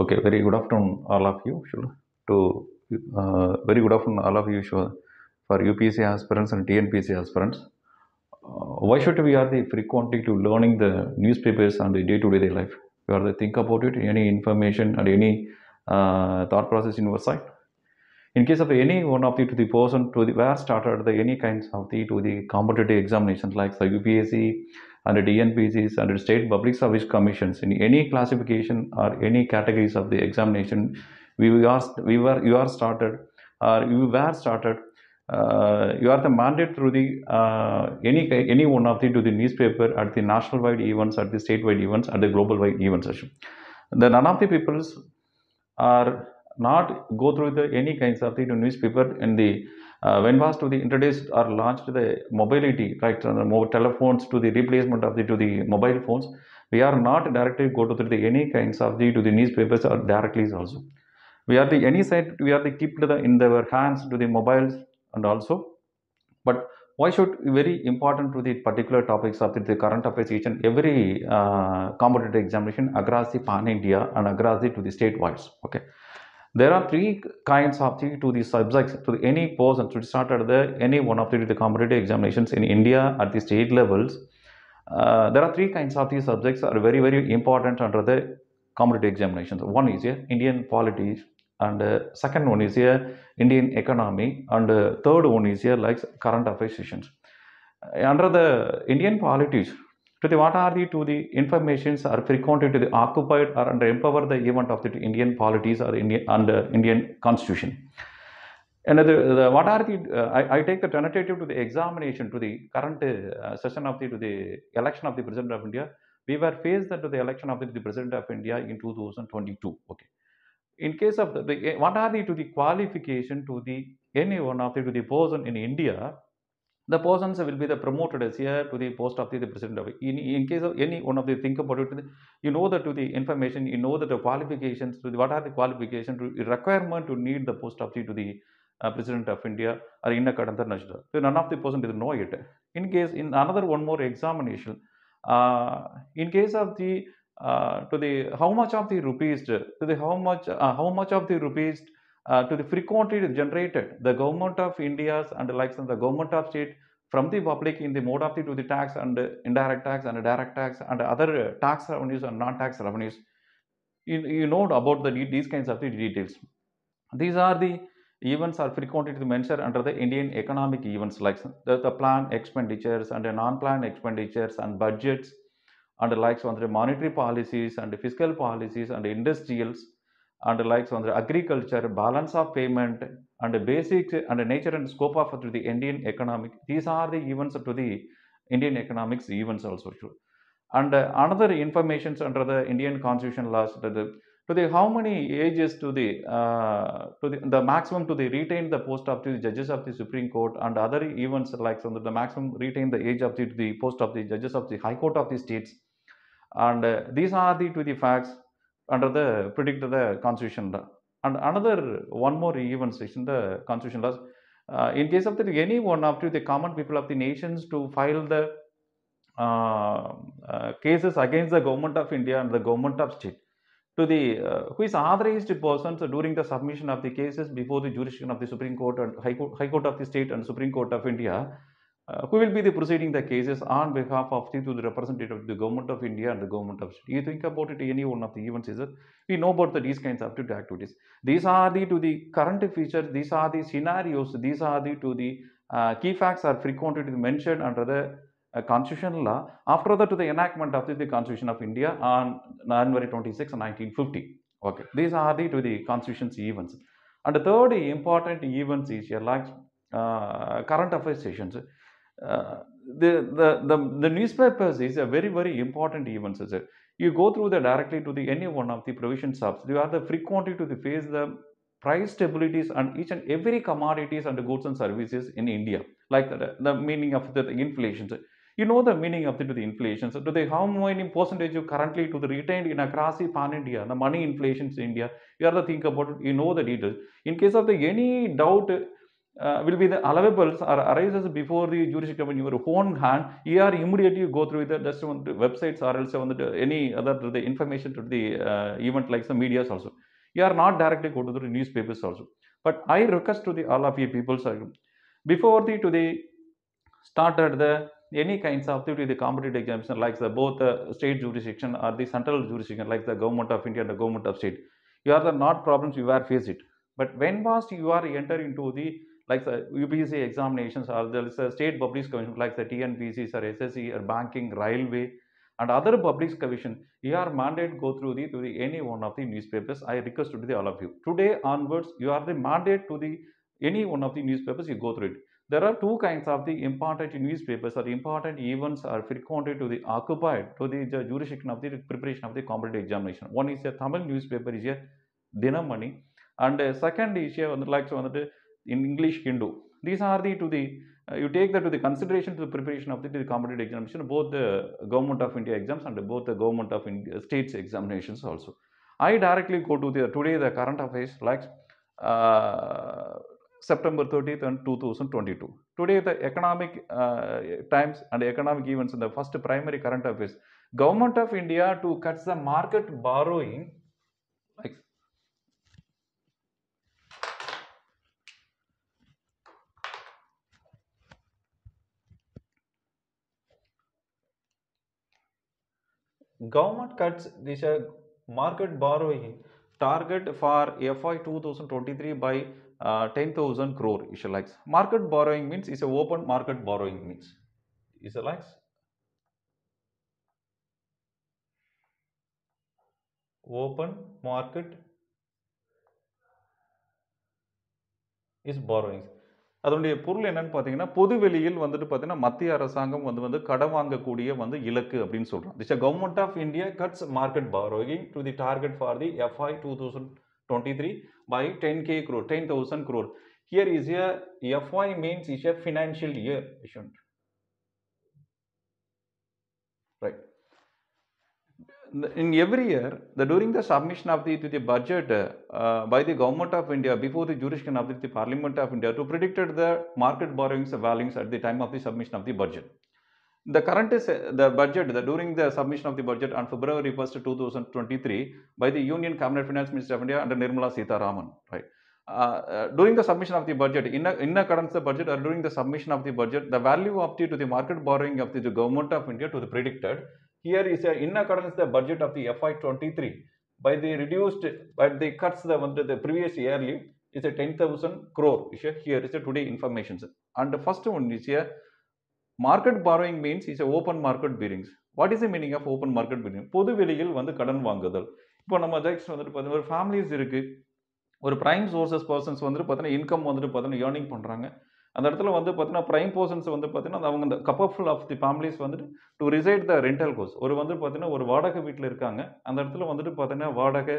Okay, very good afternoon, all of you. To uh, very good afternoon, all of you. For UPSC aspirants and TNPC aspirants, uh, why should we are the frequently to learning the newspapers and the day-to-day life? You are the think about it. Any information and any uh, thought process in your side. In case of any one of the to the person to the where started the any kinds of the to the competitive examinations like the UPSC and the DNPCs and the state public service commissions in any classification or any categories of the examination we are we were you are started or you were started uh, you are the mandate through the uh, any any one of the to the newspaper at the national wide events at the statewide events at the global wide events the none of the peoples are not go through the any kinds of the newspaper in the uh, when was to the introduced or launched the mobility right uh, the mobile telephones to the replacement of the to the mobile phones we are not directly go to the any kinds of the to the newspapers or directly also. We are the any side we are the keep the in our hands to the mobiles and also but why should very important to the particular topics of the, the current affairs each and every uh, competitive examination across the pan india and across the to the state wise okay there are three kinds of the to the subjects. To the, any and to start at the any one of the, the competitive examinations in india at the state levels uh, there are three kinds of these subjects are very very important under the competitive examinations. One is here indian politics and uh, second one is here indian economy and uh, third one is here like current affairs sessions. Under the indian politics to the what are the to the informations are frequently to the occupied or under empower the event of the indian polities or indian under indian constitution Another, the, what are the, uh, I, I take the tentative to the examination to the current uh, session of the, to the election of the President of India. We were faced that to the election of the, the President of India in 2022. Okay. In case of the, the what are the to the qualification to the any one of the to the person in India, the persons will be the promoted as here to the post of the, the president of in, in case of any one of the think about it you know that to the information you know that the qualifications to the what are the qualifications to requirement to need the post of the to the uh, president of india or in a kadanta national so none of the person did know it. In case in another one more examination uh, in case of the uh, to the how much of the rupees to the how much uh, how much of the rupees uh, to the frequently generated the government of india's and likes the government of state from the public in the mode of the to the tax and indirect tax and direct tax and other tax revenues and non-tax revenues. You, you know about the these kinds of the details. These are the events are frequently mentioned under the indian economic events like the, the planned expenditures and non-planned expenditures and budgets and likes on the monetary policies and fiscal policies and industrials and likes on the agriculture balance of payment and the basic and nature and scope of the indian economic these are the events to the indian economics events also and uh, another informations under the indian constitution laws to the to the how many ages to the uh, to the, the maximum to the retain the post of the judges of the supreme court and other events like so the maximum retain the age of the, the post of the judges of the high court of the states. And uh, these are the to the facts under the predict the constitution law and another one more events is in the constitution laws. Uh, in case of the any one of the common people of the nations to file the uh, uh, cases against the government of india and the government of state to the uh, who is authorized persons during the submission of the cases before the jurisdiction of the Supreme Court and High Court, High Court of the State and Supreme Court of India, uh, who will be the proceeding the cases on behalf of the, to the representative of the government of India and the government of state. You think about it, any one of the events is that we know about the, these kinds of activities. These are the to the current features, these are the scenarios, these are the to the uh, key facts are frequently mentioned under the uh, constitutional law. After that to the enactment of the, the constitution of india on january 26 1950 okay. These are the to the constitution's events. And the third important events is here like uh, current affairs sessions uh, the, the the the newspapers is a very very important events is you go through the directly to the any one of the provision of you are the frequently to the face the price stabilities on each and every commodities and goods and services in india. Like the, the meaning of the, the inflation you know the meaning of the, to the inflation. So, to the how many percentage you currently to the retained in across the pan India, the money inflation in India, you are the think about it, you know the details. In case of the any doubt, uh, will be the allowable or arises before the jurisdiction in your own hand. You are immediately go through the just on the websites or else on the any other the information to the uh, event like the medias also. You are not directly go to the newspapers also. But i request to the all of you people sir, before the to the started the any kinds of the, the competitive examination like the both the state jurisdiction or the central jurisdiction like the government of india and the government of state. You are the not problems you are face it but when was you are enter into the like the UPSC examinations or there is a state public commission like the TNPCs or SSE or banking, railway and other public commission, you are mandate go through the, through the any one of the newspapers. I request to the all of you. Today onwards, you are the mandate to the any one of the newspapers, you go through it. There are two kinds of the important newspapers or important events are frequently to the occupied to the jurisdiction of the preparation of the competitive examination. One is a Tamil newspaper is a Dinamani and second is like so in english hindu. These are the to the uh, you take that to the consideration to the preparation of the, the competitive examination both the government of india exams and both the government of india states examinations also. I directly go to the today the current affairs like uh, september 30th and 2022 today the economic uh, times and economic events in the first primary current affairs. Government of india to cut the market borrowing government cuts this uh, market borrowing target for FY 2023 by uh, 10,000 crore is likes. Market borrowing means is a open market borrowing means is a. Open market is borrowings. அதனுடைய பொருள் என்னன்னு பார்த்தீங்கன்னா பொதுவெளியில் வந்துட்டு பார்த்தீங்கன்னா மத்திய அரசாங்கம் வந்து வந்து கடன் வாங்கக்கூடிய வந்து இலக்கு அப்படின்னு சொல்கிறோம் this government of India cuts market borrowing to the target for the FY two thousand twenty three by ten K crore ten thousand crore here is a FY means is a financial year in every year the during the submission of the the budget uh, by the government of india before the jurisdiction of the, the parliament of india to predicted the market borrowings values at the time of the submission of the budget. The current is the budget the during the submission of the budget on february 1st 2023 by the union cabinet finance minister of india under nirmala sitaraman right? Uh, uh, during the submission of the budget in a, in accordance the budget or during the submission of the budget the value of the to the market borrowing of the, the government of india to the predicted here is a, in accordance the budget of the FY23 by the reduced by the cuts the one the previous yearly is a 10,000 crore is a, here is a today information and the first one is here market borrowing means is a open market borrowings what is the meaning of open market borrowing பொது வெளியில் வந்து கடன் வாங்குதல் இப்போ நம்ம ஜெக்ஸ் வந்துட்டு பார்த்தீங்கன்னா ஒரு ஃபேமிலிஸ் இருக்கு ஒரு பிரைம் சோர்சஸ் பர்சன்ஸ் வந்துட்டு பார்த்தீங்கன்னா இன்கம் வந்துட்டு பார்த்தீங்கன்னா ஏர்னிங் பண்ணுறாங்க அந்த இடத்துல வந்து பார்த்தீங்கன்னா ப்ரைம் போர்ஷன்ஸ் வந்து பார்த்தீங்கன்னா அவங்க இந்த கப்பஃபுல் ஆஃப் தி ஃபேமிலிஸ் வந்துட்டு to reside the rental cost ஒரு வந்து பார்த்தீங்கன்னா ஒரு வாடகை வீட்டில் இருக்காங்க. அந்த இடத்துல வந்துட்டு பார்த்தீங்கன்னா வாடகை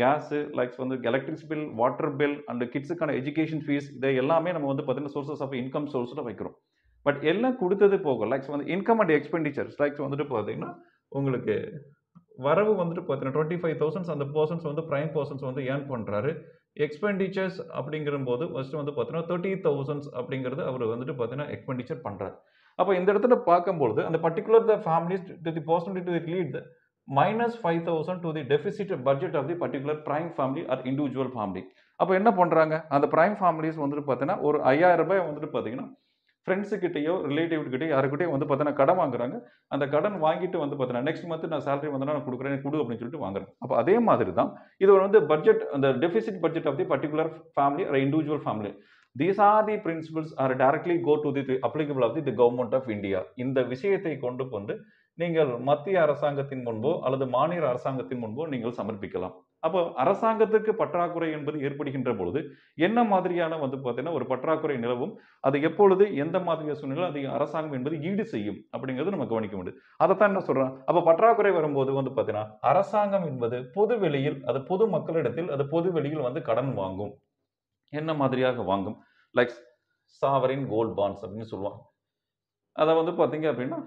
கேஸு லைக்ஸ் வந்து electrics bill water bill and கிட்ஸுக்கான education fees இதை எல்லாமே நம்ம வந்து பார்த்தீங்கன்னா சோர்சஸ் ஆஃப் இன்கம் சோர்ஸில் வைக்கிறோம். பட் எல்லாம் கொடுத்தது போக லைக்ஸ் வந்து இன்கம் அண்ட் எக்ஸ்பெண்டிச்சர்ஸ் லைக்ஸ் வந்துட்டு பார்த்தீங்கன்னா உங்களுக்கு வரவு வந்துட்டு பார்த்தீங்கன்னா டுவெண்ட்டி ஃபைவ் தௌசண்ட்ஸ் அந்த பர்சன்ஸ் வந்து ப்ரைம் பர்சன்ஸ் வந்து ஏர்ன் பண்ணுறாரு எக்ஸ்பெண்டிச்சர்ஸ் அப்படிங்கிற போது வந்து பார்த்தீங்கன்னா தேர்ட்டி தௌசண்ட்ஸ் அப்படிங்கிறது அவர் வந்துட்டு பார்த்தீங்கன்னா எக்ஸ்பெண்டிச்சர் பண்ணுறாரு அப்போ இந்த இடத்துல பார்க்கும்பொழுது அந்த particular the families to the percent to the lead minus five thousand to the deficit budget of the particular prime family or individual family அப்போ என்ன பண்ணுறாங்க அந்த ப்ரைம் ஃபேமிலிஸ் வந்துட்டு பார்த்தீங்கன்னா ஒரு ஐயாயிரம் ரூபாய் வந்துட்டு பார்த்தீங்கன்னா ஃப்ரெண்ட்ஸுக்கிட்டேயோ ரிலேட்டிவ்கிட்டயோ யாருக்கிட்டையும் வந்து பார்த்தீங்கன்னா கடன் வாங்குறாங்க. அந்த கடன் வாங்கிட்டு வந்து பார்த்தீங்கன்னா நெக்ஸ்ட் மந்த் நான் சேலரி வந்து நான் கொடுக்குறேன் கொடு அப்படின்னு சொல்லிட்டு வாங்குறேன் அப்போ அதே மாதிரி தான் இது வந்து பட்ஜெட் அந்த deficit budget of the particular family ஒரு individual family these are the principles are directly go to the applicable of the the government of India இந்த விஷயத்தை கொண்டு வந்து நீங்கள் மத்திய அரசாங்கத்தின் முன்போ அல்லது மாநில அரசாங்கத்தின் முன்போ நீங்கள் சமர்ப்பிக்கலாம். அப்போ அரசாங்கத்துக்கு பற்றாக்குறை என்பது ஏற்படுகின்ற பொழுது என்ன மாதிரியான வந்து பார்த்தீங்கன்னா ஒரு பற்றாக்குறை நிலவும் அது எப்பொழுது எந்த மாதிரியான சூழ்நிலை அது அரசாங்கம் என்பது ஈடு செய்யும் அப்படிங்கிறது நம்ம கவனிக்க முடியும் அதைத்தான் என்ன சொல்றேன். அப்போ பற்றாக்குறை வரும்போது வந்து பார்த்தீங்கன்னா அரசாங்கம் என்பது பொது வெளியில் அது பொது மக்களிடத்தில் அது பொது வெளியில் வந்து கடன் வாங்கும். என்ன மாதிரியாக வாங்கும்? லைக் சாவரின் கோல்ட் பாண்ட்ஸ் அப்படின்னு சொல்லுவாங்க. அதை வந்து பார்த்தீங்க அப்படின்னா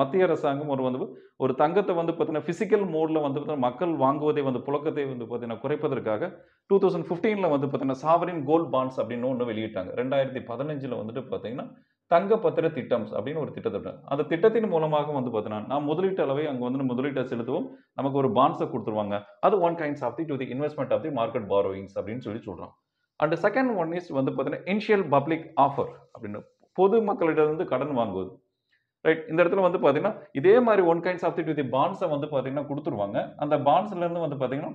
மத்திய அரசாங்கம் ஒரு வந்து ஒரு தங்கத்தை வந்து பார்த்தீங்கன்னா ஃபிசிக்கல் மோடில் வந்து பார்த்தீங்கன்னா மக்கள் வாங்குவதை வந்து புழக்கத்தை வந்து பார்த்தீங்கன்னா குறைப்பதற்காக டூ தௌசண்ட் ஃபிஃப்டீனில் வந்து பார்த்தீங்கன்னா சாவரின் கோல்ட் பாண்ட்ஸ் அப்படின்னு ஒன்று வெளியிட்டாங்க. ரெண்டாயிரத்தி பதினஞ்சில் வந்துட்டு பார்த்தீங்கன்னா தங்க பத்திர திட்டம்ஸ் அப்படின்னு ஒரு திட்டத்தை அந்த திட்டத்தின் மூலமாக வந்து பார்த்தீங்கன்னா நான் முதலீட்டு அளவை அங்கே வந்து முதலீட்டை செலுத்துவோம். நமக்கு ஒரு பாண்ட்ஸை கொடுத்துருவாங்க. அது one kinds of the to the investment of the market borrowings அப்படின்னு சொல்லி சொல்கிறோம் அண்ட் செகண்ட் ஒன் இஸ் வந்து பார்த்தீங்கன்னா இனிஷியல் பப்ளிக் ஆஃபர் அப்படின்னு. பொது மக்களிடம் கடன் வாங்குவது. ரைட் இந்த இடத்துல வந்து பார்த்தீங்கன்னா இதே மாதிரி one kinds of the to the பாண்ட்ஸை வந்து பார்த்தீங்கன்னா கொடுத்துருவாங்க. அந்த பாண்ட்ஸ்லேருந்து வந்து பார்த்தீங்கன்னா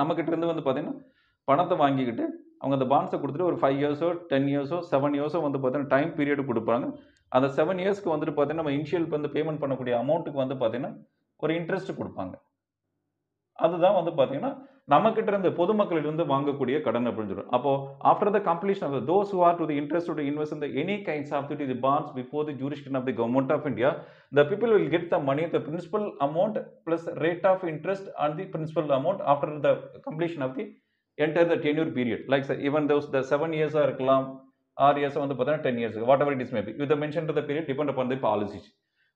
நம்மக்கிட்ட இருந்து வந்து பார்த்தீங்கன்னா பணத்தை வாங்கிக்கிட்டு அவங்க அந்த பாண்ட்ஸை கொடுத்துட்டு ஒரு ஃபைவ் இயர்ஸோ டென் இயர்ஸோ செவன் இயர்ஸோ வந்து பார்த்தீங்கன்னா டைம் பீரியட் கொடுப்பாங்க. அந்த செவன் இயர்ஸ்க்கு வந்துட்டு பார்த்தீங்கன்னா நம்ம இனிஷியல் வந்து பேமெண்ட் பண்ணக்கூடிய அமௌண்ட்டுக்கு வந்து பார்த்தீங்கன்னா ஒரு இன்ட்ரெஸ்ட் கொடுப்பாங்க. அதுதான் வந்து பார்த்தீங்கன்னா நம்மக்கிட்ட இருந்து பொதுமக்களிலிருந்து வாங்கக்கூடிய கடன் அப்படின்னு சொல்றோம். அப்போ after the completion of those who are to the interest to invest in the any kinds of the bonds before the jurisdiction of the government of India the people will get the money the principal amount plus rate of interest on the principal amount after the completion of the entire the tenure period like even those the seven இயர்ஸாக இருக்கலாம் ஆறு years வந்து பார்த்தீங்கன்னா ten years whatever it is maybe with mention to the period depend upon the policies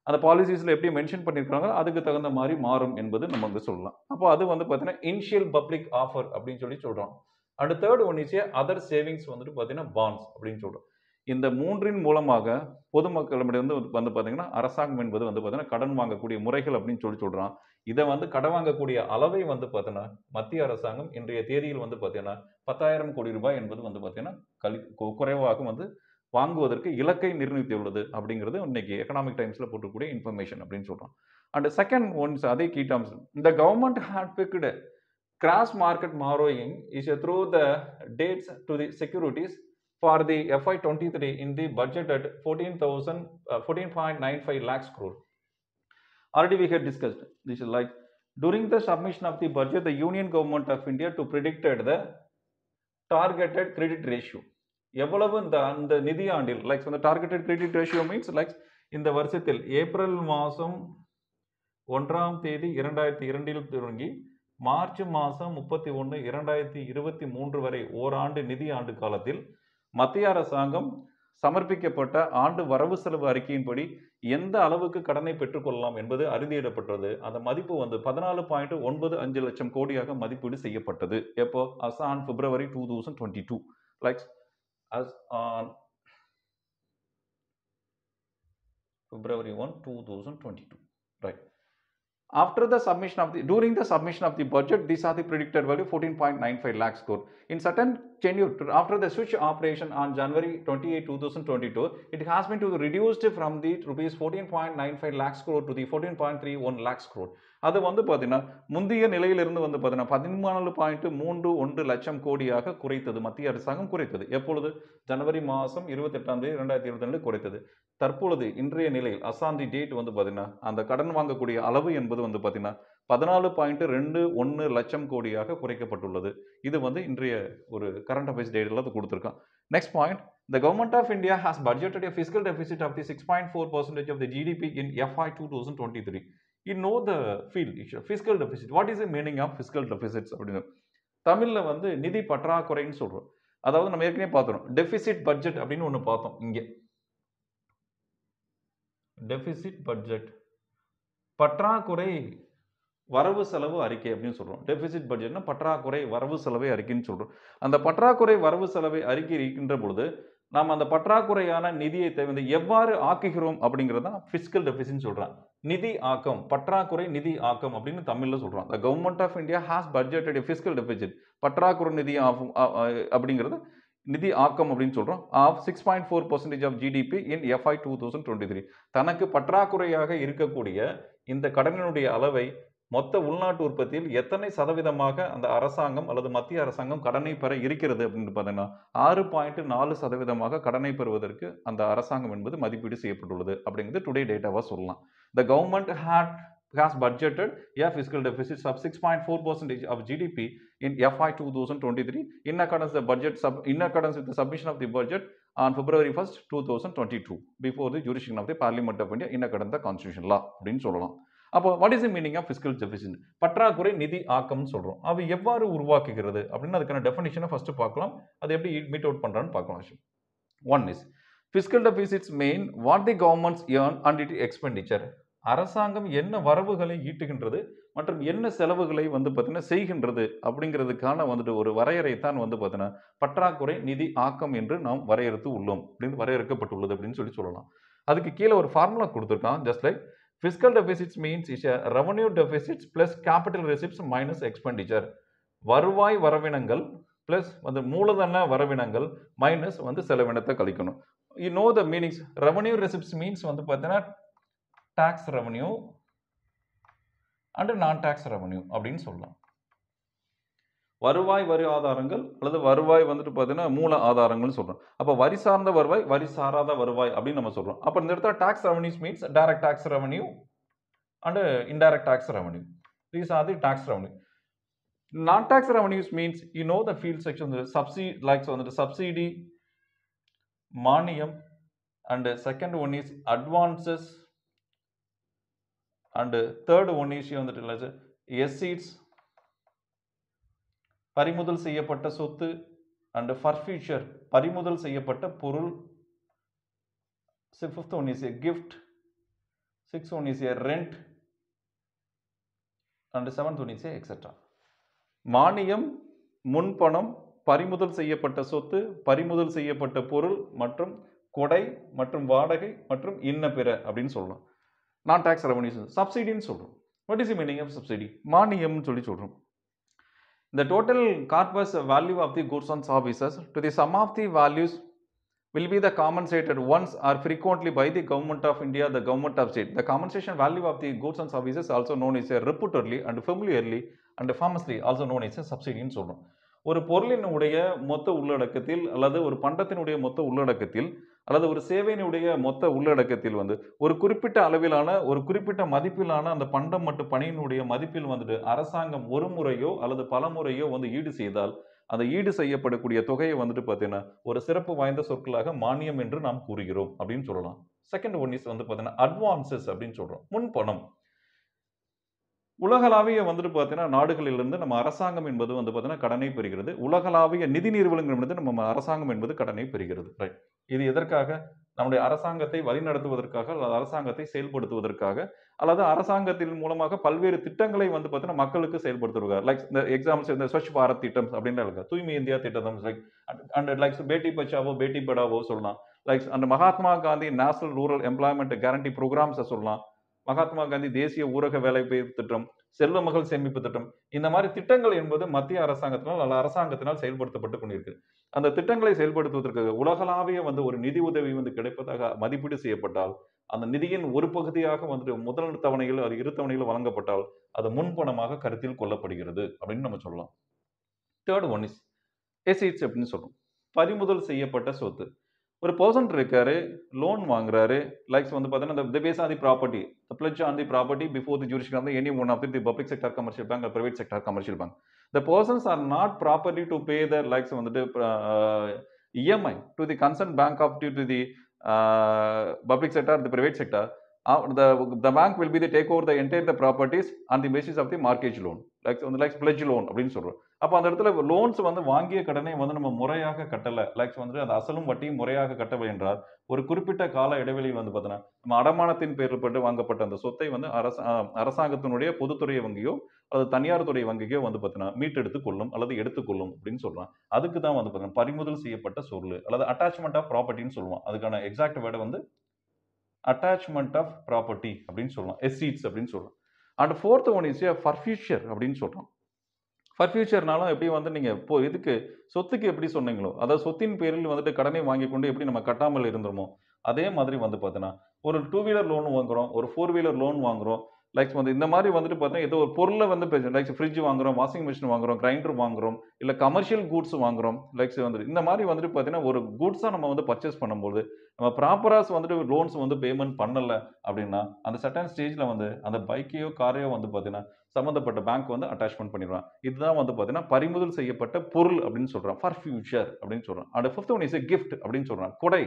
அந்த பாலிசிஸில் எப்படி mention பண்ணியிருக்காங்க அதுக்கு தகுந்த மாதிரி மாறும் என்பது நம்ம வந்து சொல்லலாம். அப்போ அது வந்து பார்த்தீங்கன்னா இனிஷியல் பப்ளிக் ஆஃபர் அப்படின்னு சொல்லி சொல்கிறோம் and third one is other savings வந்துட்டு பார்த்தீங்கன்னா பாண்ட்ஸ் அப்படின்னு சொல்கிறோம் இந்த மூன்றின் மூலமாக பொதுமக்களிடமிருந்து வந்து பார்த்தீங்கன்னா அரசாங்கம் என்பது வந்து பார்த்தீங்கன்னா கடன் வாங்கக்கூடிய முறைகள் அப்படின்னு சொல்லி சொல்கிறான் இதை வந்து கடன் வாங்கக்கூடிய அளவை வந்து பார்த்தீங்கன்னா மத்திய அரசாங்கம் இன்றைய தேதியில் வந்து பார்த்தீங்கன்னா பத்தாயிரம் கோடி ரூபாய் என்பது வந்து பார்த்தீங்கன்னா கலி குறைவாக வந்து வாங்குவதற்கு இலக்கை நிர்ணயித்துள்ளது அப்படிங்கிறது இன்னைக்கு எக்கனாமிக் டைம்ஸில் போட்டுக்கூடிய இன்ஃபர்மேஷன் அப்படின்னு சொல்கிறோம் அண்ட் செகண்ட் ஒன்ஸ் அதே கீ டர்ம்ஸ் இந்த government had picked gross market borrowing is through the dates to the securities for the FY twenty three in the budget at fourteen thousand fourteen point nine five lakhs crore already we had discussed. This is like during the submission of the budget the union government of india to predicted the targeted credit ratio. எவ்வளவு இந்த அந்த நிதியாண்டில் likes இந்த targeted credit ratio means like இந்த வருஷத்தில் April மாதம் ஒன்றாம் தேதி இரண்டாயிரத்தி இரண்டில் தொடங்கி மார்ச் மாதம் முப்பத்தி ஒன்று இரண்டாயிரத்தி இருபத்தி மூன்று வரை ஓராண்டு நிதி ஆண்டு காலத்தில் மத்திய அரசாங்கம் சமர்ப்பிக்கப்பட்ட ஆண்டு வரவு செலவு அறிக்கையின்படி எந்த அளவுக்கு கடனை பெற்றுக்கொள்ளலாம் என்பது அறுதியிடப்பட்டது அந்த மதிப்பு வந்து பதினாலு பாயிண்ட் ஒன்பது அஞ்சு லட்சம் கோடியாக மதிப்பீடு செய்யப்பட்டது. எப்போ? As on February two thousand twenty two likes as on February 1, 2022. Right. After the submission of the, during the submission of the budget, these are the predicted value 14.95 lakhs crore. In certain tenure, after the switch operation on January 28, 2022, it has been to reduced from the rupees 14.95 lakhs crore to the 14.31 lakhs crore. அது வந்து பார்த்தீங்கன்னா முந்தைய நிலையிலிருந்து வந்து பார்த்தீங்கன்னா பதினாலு point மூன்று ஒன்று லட்சம் கோடியாக குறைத்தது. மத்திய அரசாங்கம் குறைத்தது. எப்பொழுது? ஜனவரி மாதம் இருபத்தெட்டாம் தேதி ரெண்டாயிரத்தி இருபத்தி ரெண்டு குறைத்தது. தற்பொழுது இன்றைய நிலையில் அசாந்தி டேட் வந்து பார்த்தீங்கன்னா அந்த கடன் வாங்கக்கூடிய அளவு என்பது வந்து பார்த்தீங்கன்னா பதினாலு பாயிண்ட் ரெண்டு ஒன்று லட்சம் கோடியாக குறைக்கப்பட்டுள்ளது இது வந்து இன்றைய ஒரு கரண்ட் அஃபேர்ஸ் டேட்டில் அது கொடுத்துருக்கான் next point The government of India has budgeted a fiscal deficit of the 6.4 percentage of the GDP in FY 2023. You know the field issue, fiscal deficit. What is the meaning of fiscal deficits? அப்படின்னு தமிழில் வந்து நிதி பற்றாக்குறைன்னு சொல்கிறோம் அதாவது நம்ம ஏற்கனவே பார்த்துறோம் deficit budget அப்படின்னு ஒன்று பார்த்தோம் இங்கே டெபிசிட் பட்ஜெட் பற்றாக்குறை வரவு செலவு அறிக்கை அப்படின்னு சொல்கிறோம் டெபிசிட் பட்ஜெட்னா பற்றாக்குறை வரவு செலவை அறிக்கைன்னு சொல்கிறோம் அந்த பற்றாக்குறை வரவு செலவை அறிக்கை இருக்கின்ற பொழுது நாம் அந்த பற்றாக்குறையான நிதியை தேவை எவ்வாறு ஆக்குகிறோம் அப்படிங்கிறது தான் ஃபிஸ்கல் டெபிசிட்னு சொல்கிறான் நிதி ஆக்கம் பற்றாக்குறை நிதி ஆக்கம் அப்படின்னு தமிழில் சொல்கிறோம் the government of India has budgeted fiscal deficit பற்றாக்குறை நிதி ஆகும் அப்படிங்கிறது நிதி ஆக்கம் அப்படின்னு சொல்கிறோம் of six point four percentage of GDP in FY two thousand twenty three தனக்கு பற்றாக்குறையாக இருக்கக்கூடிய இந்த கடனினுடைய அளவை மொத்த உள்நாட்டு உற்பத்தியில் எத்தனை சதவீதமாக அந்த அரசாங்கம் அல்லது மத்திய அரசாங்கம் கடனை பெற இருக்கிறது அப்படின்னு பார்த்தீங்கன்னா ஆறு பாயிண்ட் நாலு சதவீதமாக கடனை பெறுவதற்கு அந்த அரசாங்கம் என்பது மதிப்பீடு செய்யப்பட்டுள்ளது அப்படிங்கிறது டுடே டேட்டாவாக சொல்லலாம் the government had has budgeted a fiscal deficit of 6.4 percentage of GDP in FY 2023 in accordance the budget sub, in accordance with the submission of the budget on February 1st 2022 before the jurisdiction of the Parliament of India in accordance the constitution law அப்படின்னு சொல்லலாம் அப்போ what is the meaning of fiscal deficit பற்றாக்குறை நிதி ஆக்கம்னு சொல்கிறோம் அது எவ்வாறு உருவாக்குகிறது அப்படின்னு அதுக்கான டெஃபினேஷனை ஃபஸ்ட்டு பார்க்கலாம். அது எப்படி மீட் அவுட் பண்ணுறான்னு பார்க்கலாம் one is fiscal deficits main what the governments earn and it expenditure அரசாங்கம் என்ன வரவுகளை ஈட்டுகின்றது மற்றும் என்ன செலவுகளை வந்து பார்த்தீங்கன்னா செய்கின்றது அப்படிங்கிறதுக்கான வந்துட்டு ஒரு வரையறை தான் வந்து பார்த்தீங்கன்னா பற்றாக்குறை நிதி ஆக்கம் என்று நாம் வரையறுத்து உள்ளோம் அப்படின்னு வரையறுக்கப்பட்டுள்ளது அப்படின்னு சொல்லி சொல்லலாம். அதுக்கு கீழே ஒரு ஃபார்முலா கொடுத்துருக்கான் just like fiscal deficits means is revenue deficits plus capital receipts minus expenditure வருவாய் வரவினங்கள் ப்ளஸ் வந்து மூலதன வரவினங்கள் மைனஸ் வந்து செலவினத்தை கழிக்கணும். You know the meanings revenue receipts means வந்து பார்த்தீங்கன்னா tax revenue and non tax revenue அப்படின்னு சொல்லலாம். வருவாய் வரி ஆதாரங்கள் அல்லது வருவாய் வந்துட்டு பார்த்தீங்கன்னா மூல ஆதாரங்கள்னு சொல்கிறோம் அப்போ வரி சார்ந்த வருவாய் வரி சாராத வருவாய் அப்படின்னு நம்ம சொல்கிறோம் அப்போ இந்த இடத்துல tax revenues means direct tax revenue and indirect tax revenue these are the tax revenue non tax revenues means you know the field section சப்சி likes வந்துட்டு சப்சிடி மானியம் and second one is advances and third one is வந்துட்டு escheats பறிமுதல் செய்யப்பட்ட சொத்து and ஃபர்ஃபியூச்சர் பறிமுதல் செய்யப்பட்ட பொருள். Fifth one is a gift six one is a rent and seventh one is a extra மானியம் முன்பணம் பறிமுதல் செய்யப்பட்ட சொத்து பறிமுதல் செய்யப்பட்ட பொருள் மற்றும் கொடை மற்றும் வாடகை மற்றும் இன்ன பிற அப்படின்னு சொல்லலாம் நான் டேக்ஸ் ரெவன்யூஸ் சப்சிடின்னு சொல்கிறோம் what is meaning of subsidy மானியம்னு சொல்லி சொல்கிறோம் The total corpus value of the goods and services to the sum of the values will be the compensated once or frequently by the government of India, the government of state. The compensation value of the goods and services also known as a repeatedly and familiarly and famously also known as a subsidy ன்னு சொல்றோம் ஒரு பொருளினுடைய மொத்த உள்ளடக்கத்தில் அல்லது ஒரு பண்டத்தினுடைய மொத்த உள்ளடக்கத்தில் அல்லது ஒரு சேவையினுடைய மொத்த உள்ளடக்கத்தில் வந்து ஒரு குறிப்பிட்ட அளவிலான ஒரு குறிப்பிட்ட மதிப்பிலான அந்த பண்டம் மற்றும் பணியினுடைய மதிப்பில் வந்துட்டு அரசாங்கம் ஒரு முறையோ அல்லது பல முறையோ வந்து ஈடு செய்தால் அந்த ஈடு செய்யப்படக்கூடிய தொகையை வந்துட்டு பார்த்தீங்கன்னா ஒரு சிறப்பு வாய்ந்த சொற்களாக மானியம் என்று நாம் கூறுகிறோம் அப்படின்னு சொல்லலாம். செகண்ட் ஒன் இஸ் வந்து பார்த்தீங்கன்னா அட்வான்சஸ் அப்படின்னு சொல்கிறோம் முன்பணம். உலகளாவிய வந்துட்டு பார்த்தீங்கன்னா நாடுகளிலிருந்து நம்ம அரசாங்கம் என்பது வந்து பார்த்தீங்கன்னா கடனை பெறுகிறது. உலகளாவிய நிதி நிறுவனங்கள் என்பது நம்ம அரசாங்கம் என்பது கடனை பெறுகிறது. ரைட் இது எதற்காக? நம்முடைய அரசாங்கத்தை வழிநடத்துவதற்காக அல்லது அரசாங்கத்தை செயல்படுத்துவதற்காக அல்லது அரசாங்கத்தின் மூலமாக பல்வேறு திட்டங்களை வந்து பார்த்தீங்கன்னா மக்களுக்கு செயல்படுத்துவதற்காக. லைக் இந்த எக்ஸாம்பிள்ஸ் இந்த ஸ்வச் பாரத் திட்டம் அப்படின்னு இருக்கு. தூய்மை இந்தியா திட்டம் like and likes Beti Bachao பேட்டி படாவோ சொல்லலாம். லைக்ஸ் அந்த Mahatma Gandhi national rural employment guarantee ப்ரோக்ராம்ஸை சொல்லலாம். மகாத்மா காந்தி தேசிய ஊரக வேலைவாய்ப்பு திட்டம் செல்வ மகள் சேமிப்பு திட்டம் இந்த மாதிரி திட்டங்கள் என்பது மத்திய அரசாங்கத்தினால் அல்ல அரசாங்கத்தினால் செயல்படுத்தப்பட்டு கொண்டிருக்கு. அந்த திட்டங்களை செயல்படுத்துவதற்கு உலகளாவிய வந்து ஒரு நிதி உதவி வந்து கிடைப்பதாக மதிப்பீடு செய்யப்பட்டால் அந்த நிதியின் ஒரு பகுதியாக வந்துட்டு முதல் தவணையில் அது இரு தவணையில் வழங்கப்பட்டால் அது முன்பணமாக கருத்தில் கொள்ளப்படுகிறது அப்படின்னு நம்ம சொல்லலாம். தேர்ட் ஒன் இஸ் எஸ்இட்ஸ் அப்படின்னு சொல்றோம். பறிமுதல் செய்யப்பட்ட சொத்து. ஒரு பர்சன் இருக்காரு லோன் வாங்குறாரு லைக்ஸ் வந்து பார்த்தீங்கன்னா இந்த base on the property the pledge on the property before the jurisdiction of any one of the public sector commercial bank private sector commercial bank the persons are not property to pay the likes வந்துட்டு EMI to the concern bank of to the public sector the private sector the the bank will be the take over the entire the properties on the basis of the mortgage loan. Like வந்து like pledge loan அப்படின்னு சொல்றோம். அப்போ அந்த இடத்துல loans வந்து வாங்கிய கடனை வந்து நம்ம முறையாக கட்டலை. லைக்ஸ் வந்து அந்த அசலும் வட்டியும் முறையாக கட்டவில்லை என்றால் ஒரு குறிப்பிட்ட கால இடைவெளியில் வந்து பார்த்தோன்னா நம்ம அடமானத்தின் பேரில் பட்டு வாங்கப்பட்ட அந்த சொத்தை வந்து அரச அரசாங்கத்தினுடைய பொதுத்துறை வங்கியோ அல்லது தனியார் துறை வங்கிக்கோ வந்து பார்த்தீங்கன்னா மீட்டெடுத்து கொள்ளும் அல்லது எடுத்துக்கொள்ளும் அப்படின்னு சொல்கிறான் அதுக்கு தான் வந்து பார்த்தீங்கன்னா பறிமுதல் செய்யப்பட்ட சொல் அல்லது அட்டாச்மெண்ட் ஆஃப் ப்ராப்பர்ட்டின்னு சொல்லுவோம் அதுக்கான எக்ஸாக்ட் வேர்டை வந்து அட்டாச்மெண்ட் ஆஃப் ப்ராப்பர்ட்டி அப்படின்னு சொல்லலாம் எஸ்சீட்ஸ் அப்படின்னு சொல்கிறோம் and fourth one is forfeiture அப்படின்னு சொல்கிறோம் ஃபர் ஃபியூச்சர்னாலும் எப்படி வந்து நீங்கள் இப்போ இதுக்கு சொத்துக்கு எப்படி சொன்னீங்களோ அதாவது சொத்தின் பேரில் வந்துட்டு கடனை வாங்கி கொண்டு எப்படி நம்ம கட்டாமல் இருந்துருமோ அதே மாதிரி வந்து பார்த்தீங்கன்னா ஒரு டூ வீலர் லோன் வாங்குறோம் ஒரு ஃபோர் வீலர் லோன் வாங்குறோம் லைக்ஸ் வந்து இந்த மாதிரி வந்துட்டு பார்த்தீங்கன்னா ஏதோ ஒரு பொருளை வந்து லைக்ஸ் ஃப்ரிட்ஜ் வாங்குறோம் வாஷிங் மிஷின் வாங்குறோம் கிரைண்டர் வாங்குறோம் இல்லை கமர்ஷியல் கூட்ஸ் வாங்குறோம் லைக்ஸ் வந்துட்டு இந்த மாதிரி வந்துட்டு பார்த்தீங்கன்னா ஒரு கூட்ஸாக நம்ம வந்து பர்ச்சேஸ் பண்ணும்போது நம்ம ப்ராப்பராக வந்துட்டு லோன்ஸ் வந்து பேமெண்ட் பண்ணலை அப்படின்னா அந்த சட்டன் ஸ்டேஜில் வந்து அந்த பைக்கையோ காரையோ வந்து பார்த்தீங்கன்னா சம்மந்தப்பட்ட பேங்க் வந்து அட்டாச்மெண்ட் பண்ணிடுவான். இதுதான் வந்து பார்த்தீங்கன்னா பறிமுதல் செய்யப்பட்ட பொருள் அப்படின்னு சொல்கிறான் ஃபார் ஃபியூச்சர் அப்படின்னு சொல்கிறான் and fifth one is a gift அப்படின்னு சொல்கிறான் கொடை.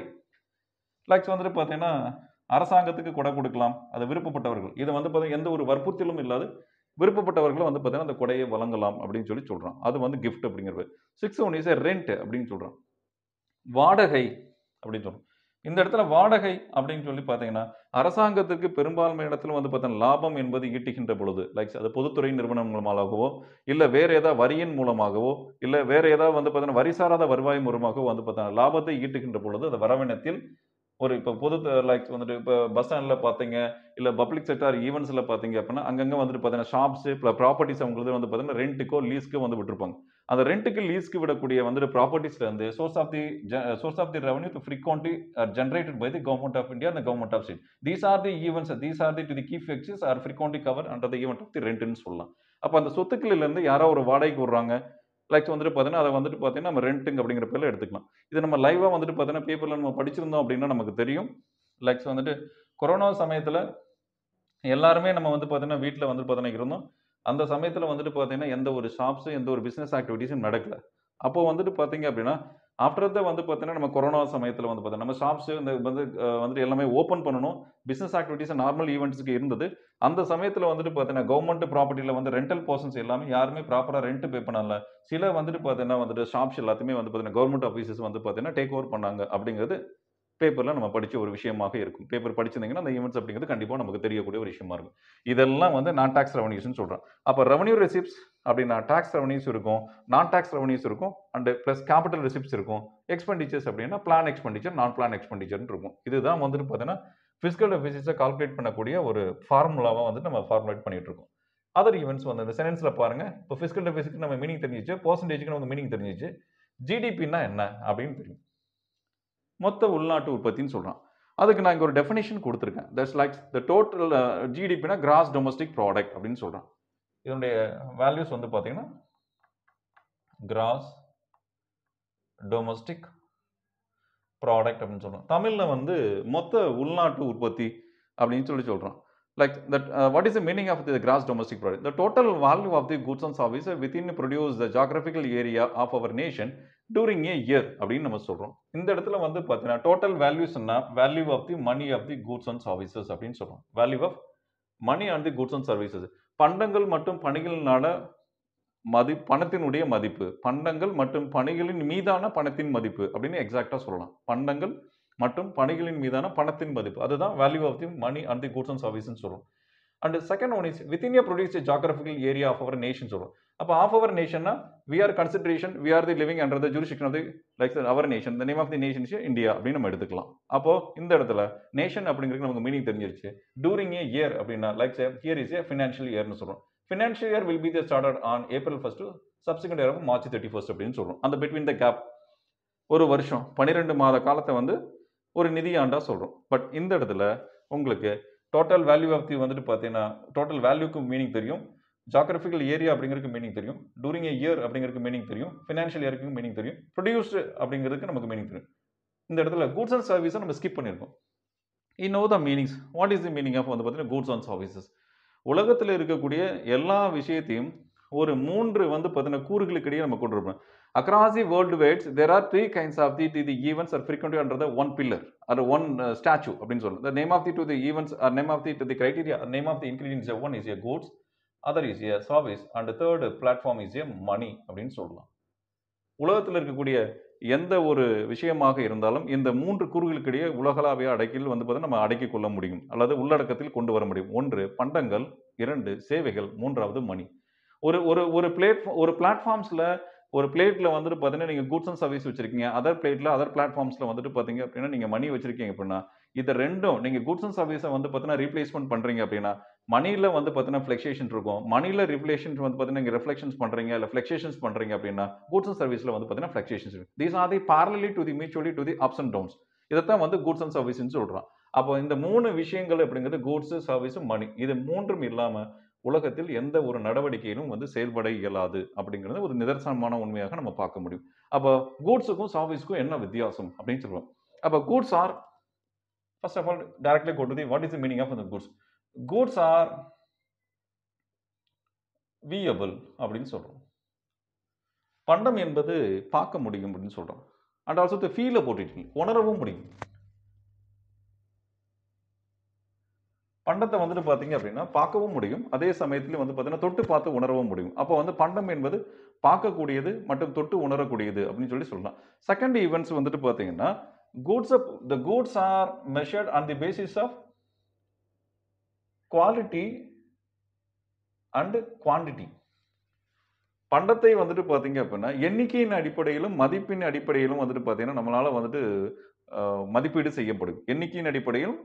லைக்ஸ் வந்துட்டு பார்த்தீங்கன்னா அரசாங்கத்துக்கு கொடை கொடுக்கலாம். அது விருப்பப்பட்டவர்கள். இதை வந்து பார்த்தீங்கன்னா எந்த ஒரு வற்புறுத்தலும் இல்லாது விருப்பப்பட்டவர்களும் வந்து பார்த்தீங்கன்னா அந்த கொடையை வழங்கலாம் அப்படின்னு சொல்லி சொல்கிறான் அது வந்து கிஃப்ட் அப்படிங்கிறது. சிக்ஸ் ஒன் இஸ் ரெண்ட் அப்படின்னு சொல்கிறான் வாடகை அப்படின்னு சொல்கிறோம் இந்த இடத்துல வாடகை அப்படின்னு சொல்லி பார்த்தீங்கன்னா அரசாங்கத்திற்கு பெரும்பான்மை இடத்துல வந்து பார்த்தீங்கன்னா லாபம் என்பது ஈட்டுகின்ற பொழுது லைக்ஸ் அது பொதுத்துறை நிறுவனம் மூலமாகவோ இல்லை வேறு ஏதாவது வரியின் மூலமாகவோ இல்லை வேறு ஏதாவது வந்து பார்த்தீங்கன்னா வரி சாராத வருவாய் மூலமாகவோ வந்து பார்த்தீங்கன்னா லாபத்தை ஈட்டுகின்ற பொழுது அது வரவினத்தில் ஒரு இப்போ பொது லைக்ஸ் வந்துட்டு இப்போ பஸ் ஸ்டாண்டில் பார்த்தீங்க இல்லை பப்ளிக் செக்டார் ஈவெண்ட்ஸில் பார்த்தீங்க அப்படின்னா அங்கங்கே வந்துட்டு பார்த்தீங்கன்னா ஷாப்ஸு இப்போ ப்ராப்பர்ட்டிஸ் அவங்களுக்கு வந்து பார்த்தீங்கன்னா ரெண்ட்டுக்கோ லீஸ்க்கோ வந்து விட்டுருப்பாங்க. அந்த ரெண்ட்டுக்கு லீஸ்க்கு விடக்கூடிய வந்துட்டு ப்ராப்பர்ட்டிஸ்லேருந்து source of the source of the revenue to frequently generated by the government of India அந்த government of state these are the events these are the to the key facts are frequently cover under the event of the ரெண்ட்னு சொல்லலாம். அப்போ அந்த சொத்துக்களில் இருந்து யாரோ ஒரு வாடகைக்கு விடுறாங்க லைக்ஸ் வந்துட்டு பார்த்தீங்கன்னா அதை வந்துட்டு பார்த்தீங்கன்னா நம்ம ரெண்ட்டுங்க அப்படிங்கிற பேரில் எடுத்துக்கலாம். இது நம்ம லைவாக வந்துட்டு பார்த்தீங்கன்னா பேப்பரில் நம்ம படிச்சிருந்தோம் அப்படின்னா நமக்கு தெரியும். லைக்ஸ் வந்துட்டு கொரோனா சமயத்தில் எல்லாருமே நம்ம வந்து பார்த்தீங்கன்னா வீட்டில் வந்து பார்த்தீங்கன்னா இருந்தோம். அந்த சமயத்தில் வந்துட்டு பார்த்தீங்கன்னா எந்த ஒரு ஷாப்ஸும் எந்த ஒரு பிஸ்னஸ் ஆக்டிவிட்டீஸும் நடக்கலை. அப்போ வந்துட்டு பார்த்தீங்க அப்படின்னா ஆஃப்டர் த வந்து பார்த்தீங்கன்னா நம்ம கொரோனா சமயத்தில் வந்து பார்த்தீங்கன்னா நம்ம ஷாப்ஸ் இந்த வந்து வந்துட்டு எல்லாமே ஓப்பன் பண்ணணும். பிஸ்னஸ் ஆக்டிவிட்டீஸ் நார்மல் ஈவெண்ட்ஸ்க்கு இருந்தது. அந்த சமயத்தில் வந்துட்டு பார்த்தீங்கன்னா கவர்மெண்ட் ப்ராப்பர்ட்டியில் வந்து ரெண்டல் பர்சன்ஸ் எல்லாமே யாருமே ப்ராப்பராக ரெண்ட் பே பண்ணல. சில வந்துட்டு பார்த்தீங்கன்னா வந்துட்டு ஷாப்ஸ் எல்லாத்தையுமே வந்து பார்த்தீங்கன்னா கவர்மெண்ட் ஆஃபீஸஸ் வந்து பார்த்தீங்கன்னா டேக் ஓவர் பண்ணாங்க அப்படிங்கிறது பேப்பரில் நம்ம படித்த ஒரு விஷயமாக இருக்கும். பேப்பர் படிச்சிருந்தீங்கன்னா அந்த ஈவெண்ட்ஸ் அப்படிங்கிறது கண்டிப்பாக நமக்கு தெரியக்கூடிய ஒரு விஷயமா இருக்கும். இதெல்லாம் வந்து நான் டாக்ஸ் ரெவன்யூஸ்னு சொல்கிறேன் அப்போ ரெவன்யூ ரெசிப்ட்ஸ் அப்படின்னா டாக்ஸ் ரெவன்யூஸ் இருக்கும் நான் டாக்ஸ் ரெவன்யூஸ் இருக்கும் அண்டு ப்ளஸ் கேபிட்டல் ரெசிப்ட்ஸ் இருக்கும். எக்ஸ்பெண்டிச்சர்ஸ் அப்படின்னா பிளான் எக்ஸ்பெண்டிச்சர் நான் பிளான் எக்ஸ்பெண்டிச்சர்னு இருக்கும். இதுதான் வந்துட்டு பார்த்தீங்கன்னா ஃபிசிக்கல் டெஃபிசிட்ஸை கால்குலேட் பண்ணக்கூடிய ஒரு ஃபார்முலாவாக வந்துட்டு நம்ம ஃபார்முலேட் பண்ணிகிட்டு இருக்கோம். அதர் ஈவெண்ட்ஸ் வந்து இந்த சென்டென்ஸில் பாருங்க. இப்போ ஃபிசிக்கல் டெபிசிட் நம்ம மீனிங் தெரிஞ்சிச்சு பர்சன்டேஜுக்கு நமக்கு மீனிங் தெரிஞ்சிச்சு. ஜிடிபின்னா என்ன அப்படின்னு தெரியும். மொத்த உள்நாட்டு உற்பத்தின்னு சொல்கிறான் அதுக்கு நான் இங்கே ஒரு டெஃபினேஷன் கொடுத்துருக்கேன். தட்ஸ் லைக் த டோட்டல் ஜிடிபினா கிராஸ் டொமஸ்டிக் ப்ராடக்ட் அப்படின்னு சொல்கிறான் இதனுடைய வேல்யூஸ் வந்து பார்த்தீங்கன்னா கிராஸ் டொமஸ்டிக் ப்ராடக்ட் அப்படின்னு சொல்கிறோம் தமிழில் வந்து மொத்த உள்நாட்டு உற்பத்தி அப்படின்னு சொல்லி சொல்கிறோம் like that what is the meaning of the gross domestic product the total value of the goods and service in produce the geographical area of our nation during a year அப்படின்னு நம்ம சொல்கிறோம் இந்த இடத்துல வந்து பார்த்தீங்கன்னா total வேல்யூஸ்னா value of the money of the goods and services அப்படின்னு சொல்கிறோம் value of money and the goods and services பண்டங்கள் மற்றும் பணிகளினால மதி பணத்தினுடைய மதிப்பு. பண்டங்கள் மற்றும் பணிகளின் மீதான பணத்தின் மதிப்பு அப்படின்னு எக்ஸாக்டாக சொல்லலாம். பண்டங்கள் மற்றும் பணிகளின் மீதான பணத்தின் மதிப்பு. அதுதான் value of the money and the goods and சர்வீஸ்ன்னு சொல்றோம். And second one is within a produce geographical area of our nation சொல்கிறோம் அப்போ of our நேஷன்னா we are consideration we are the living under the jurisdiction of the like our nation the name of the nation is India அப்படின்னு நம்ம எடுத்துக்கலாம். அப்போ இந்த இடத்துல nation அப்படிங்கிறது நமக்கு மீனிங் தெரிஞ்சிருச்சு. டூரிங் ஏ இயர் அப்படின்னா like here is a financial இயர்னு சொல்கிறோம் financial year will be the started on April first subsequent year March thirty first அப்படின்னு சொல்கிறோம் அந்த பிட்வீன் த கேப் ஒரு வருஷம் பன்னிரெண்டு மாத காலத்தை வந்து ஒரு நிதியாண்டாக சொல்கிறோம் பட் இந்த இடத்துல உங்களுக்கு டோட்டல் வேல்யூ ஆஃப் தி வந்துட்டு பார்த்தீங்கன்னா டோட்டல் வேல்யூக்கு மீனிங் தெரியும். ஜாகிரபிக்கல் ஏரியா அப்படிங்கிறதுக்கு மீனிங் தெரியும். டூரிங் ஏ இயர் அப்படிங்கிறதுக்கு மீனிங் தெரியும். ஃபினான்ஷியல் இயருக்கு மீனிங் தெரியும். ப்ரொடியூஸ்டு அப்படிங்கிறதுக்கு நமக்கு மீனிங் தெரியும். இந்த இடத்துல கூட்ஸ் அண்ட் சர்வீஸை நம்ம ஸ்கிப் பண்ணியிருக்கோம் in no the meanings what is the meaning of வந்து பார்த்தீங்கன்னா கூட்ஸ் அண்ட் சர்வீசஸ் உலகத்தில் இருக்கக்கூடிய எல்லா விஷயத்தையும் ஒரு மூன்று வந்து பார்த்தீங்கன்னா கூறுகளுக்கு இடையே நம்ம கொண்டு வரணும் across the world weights there are three kinds of the the the events are frequently under the one pillar uh, அப்படின்னு சொல்லணும் the name of the to the events are name of the to the criteria name of the ingredients one is is a other is a service and third platform is a money அப்படின்னு சொல்லலாம். உலகத்தில் இருக்கக்கூடிய எந்த ஒரு விஷயமாக இருந்தாலும் இந்த மூன்று கூறுகளுக்கிடையே உலகளாவிய அடக்கில் வந்து பார்த்தா நம்ம அடக்கிக் கொள்ள முடியும். அல்லது உள்ளடக்கத்தில் கொண்டு வர முடியும். ஒன்று பண்டங்கள். இரண்டு சேவைகள். மூன்றாவது மணி ஒரு ஒரு ஒரு பிளேட் ஒரு பிளாட்ஃபார்ம்ஸில் ஒரு பிளேட்டில் வந்துட்டு பார்த்தீங்கன்னா நீங்கள் கூட்ஸ் அண்ட் சர்வீஸ் வச்சிருக்கீங்க. அதர் பிளேட்டில் அதர் பிளாட்ஃபார்ம்ஸில் வந்துட்டு பார்த்தீங்க அப்படின்னா நீங்கள் மணி வச்சிருக்கீங்க அப்படின்னா இது ரெண்டும் நீங்கள் கூட்ஸ் அண்ட் சர்வீஸை வந்து பார்த்தீங்கன்னா ரீப்ளேஸ்மெண்ட் பண்ணுறீங்க அப்படின்னா மணியில் வந்து பார்த்தீங்கன்னா ஃப்ளெக்ஷேஷன் இருக்கும். மணியில் ரிஃப்ளேஷன் வந்து பார்த்தீங்கன்னா நீங்கள் ரிஃப்ளெக்ஷன்ஸ் பண்ணுறீங்க இல்லை ஃப்ளெக்ஷேஷன்ஸ் பண்ணுறீங்க அப்படின்னா கூட்ஸ் அண்ட் சர்வீஸில் வந்து பார்த்தீங்கன்னா fluctuations these are the parallelly to the mutually to the ups and downs இதைத்தான் வந்து கூட்ஸ் அண்ட் சர்வீஸ்னு சொல்கிறோம் அப்போ இந்த மூணு விஷயங்கள் அப்படிங்கிறது கூட்ஸு சர்வீஸும் மணி இது மூன்றும் இல்லாமல் உலகத்தில் எந்த ஒரு நடவடிக்கையிலும் வந்து செயல்பட இயலாது அப்படிங்கிறது ஒரு நிதர்சனமான உண்மையாக நம்ம பார்க்க முடியும். அப்போ கூட்ஸுக்கும் சர்வீஸ்க்கும் என்ன வித்தியாசம் அப்படின்னு சொல்லுவோம். அப்போ goods are first of all directly கொண்டு what is the meaning of அந்த கூட்ஸ் goods ஆர் are அப்படின்னு சொல்கிறோம் பண்டம் என்பது பார்க்க முடியும் அப்படின்னு சொல்கிறோம் அண்ட் ஆல்சோ த ஃபீலை அபவுட் உணரவும் முடியும். பண்டத்தை வந்துட்டு பார்த்தீங்க அப்படின்னா பார்க்கவும் முடியும். அதே சமயத்தில் வந்து பார்த்தீங்கன்னா தொட்டு பார்த்து உணரவும் முடியும். அப்போ வந்து பண்டம் என்பது பார்க்கக்கூடியது மற்றும் தொட்டு உணரக்கூடியது அப்படின்னு சொல்லி சொல்லலாம். செகண்ட் ஈவெண்ட்ஸ் வந்துட்டு பார்த்தீங்கன்னா goods the goods are measured on the basis of quality and quantity பண்டத்தை வந்துட்டு பார்த்தீங்க அப்படின்னா எண்ணிக்கையின் அடிப்படையிலும் மதிப்பின் அடிப்படையிலும் வந்துட்டு பார்த்தீங்கன்னா நம்மளால் வந்துட்டு மதிப்பீடு செய்யப்படும். எண்ணிக்கையின் அடிப்படையிலும்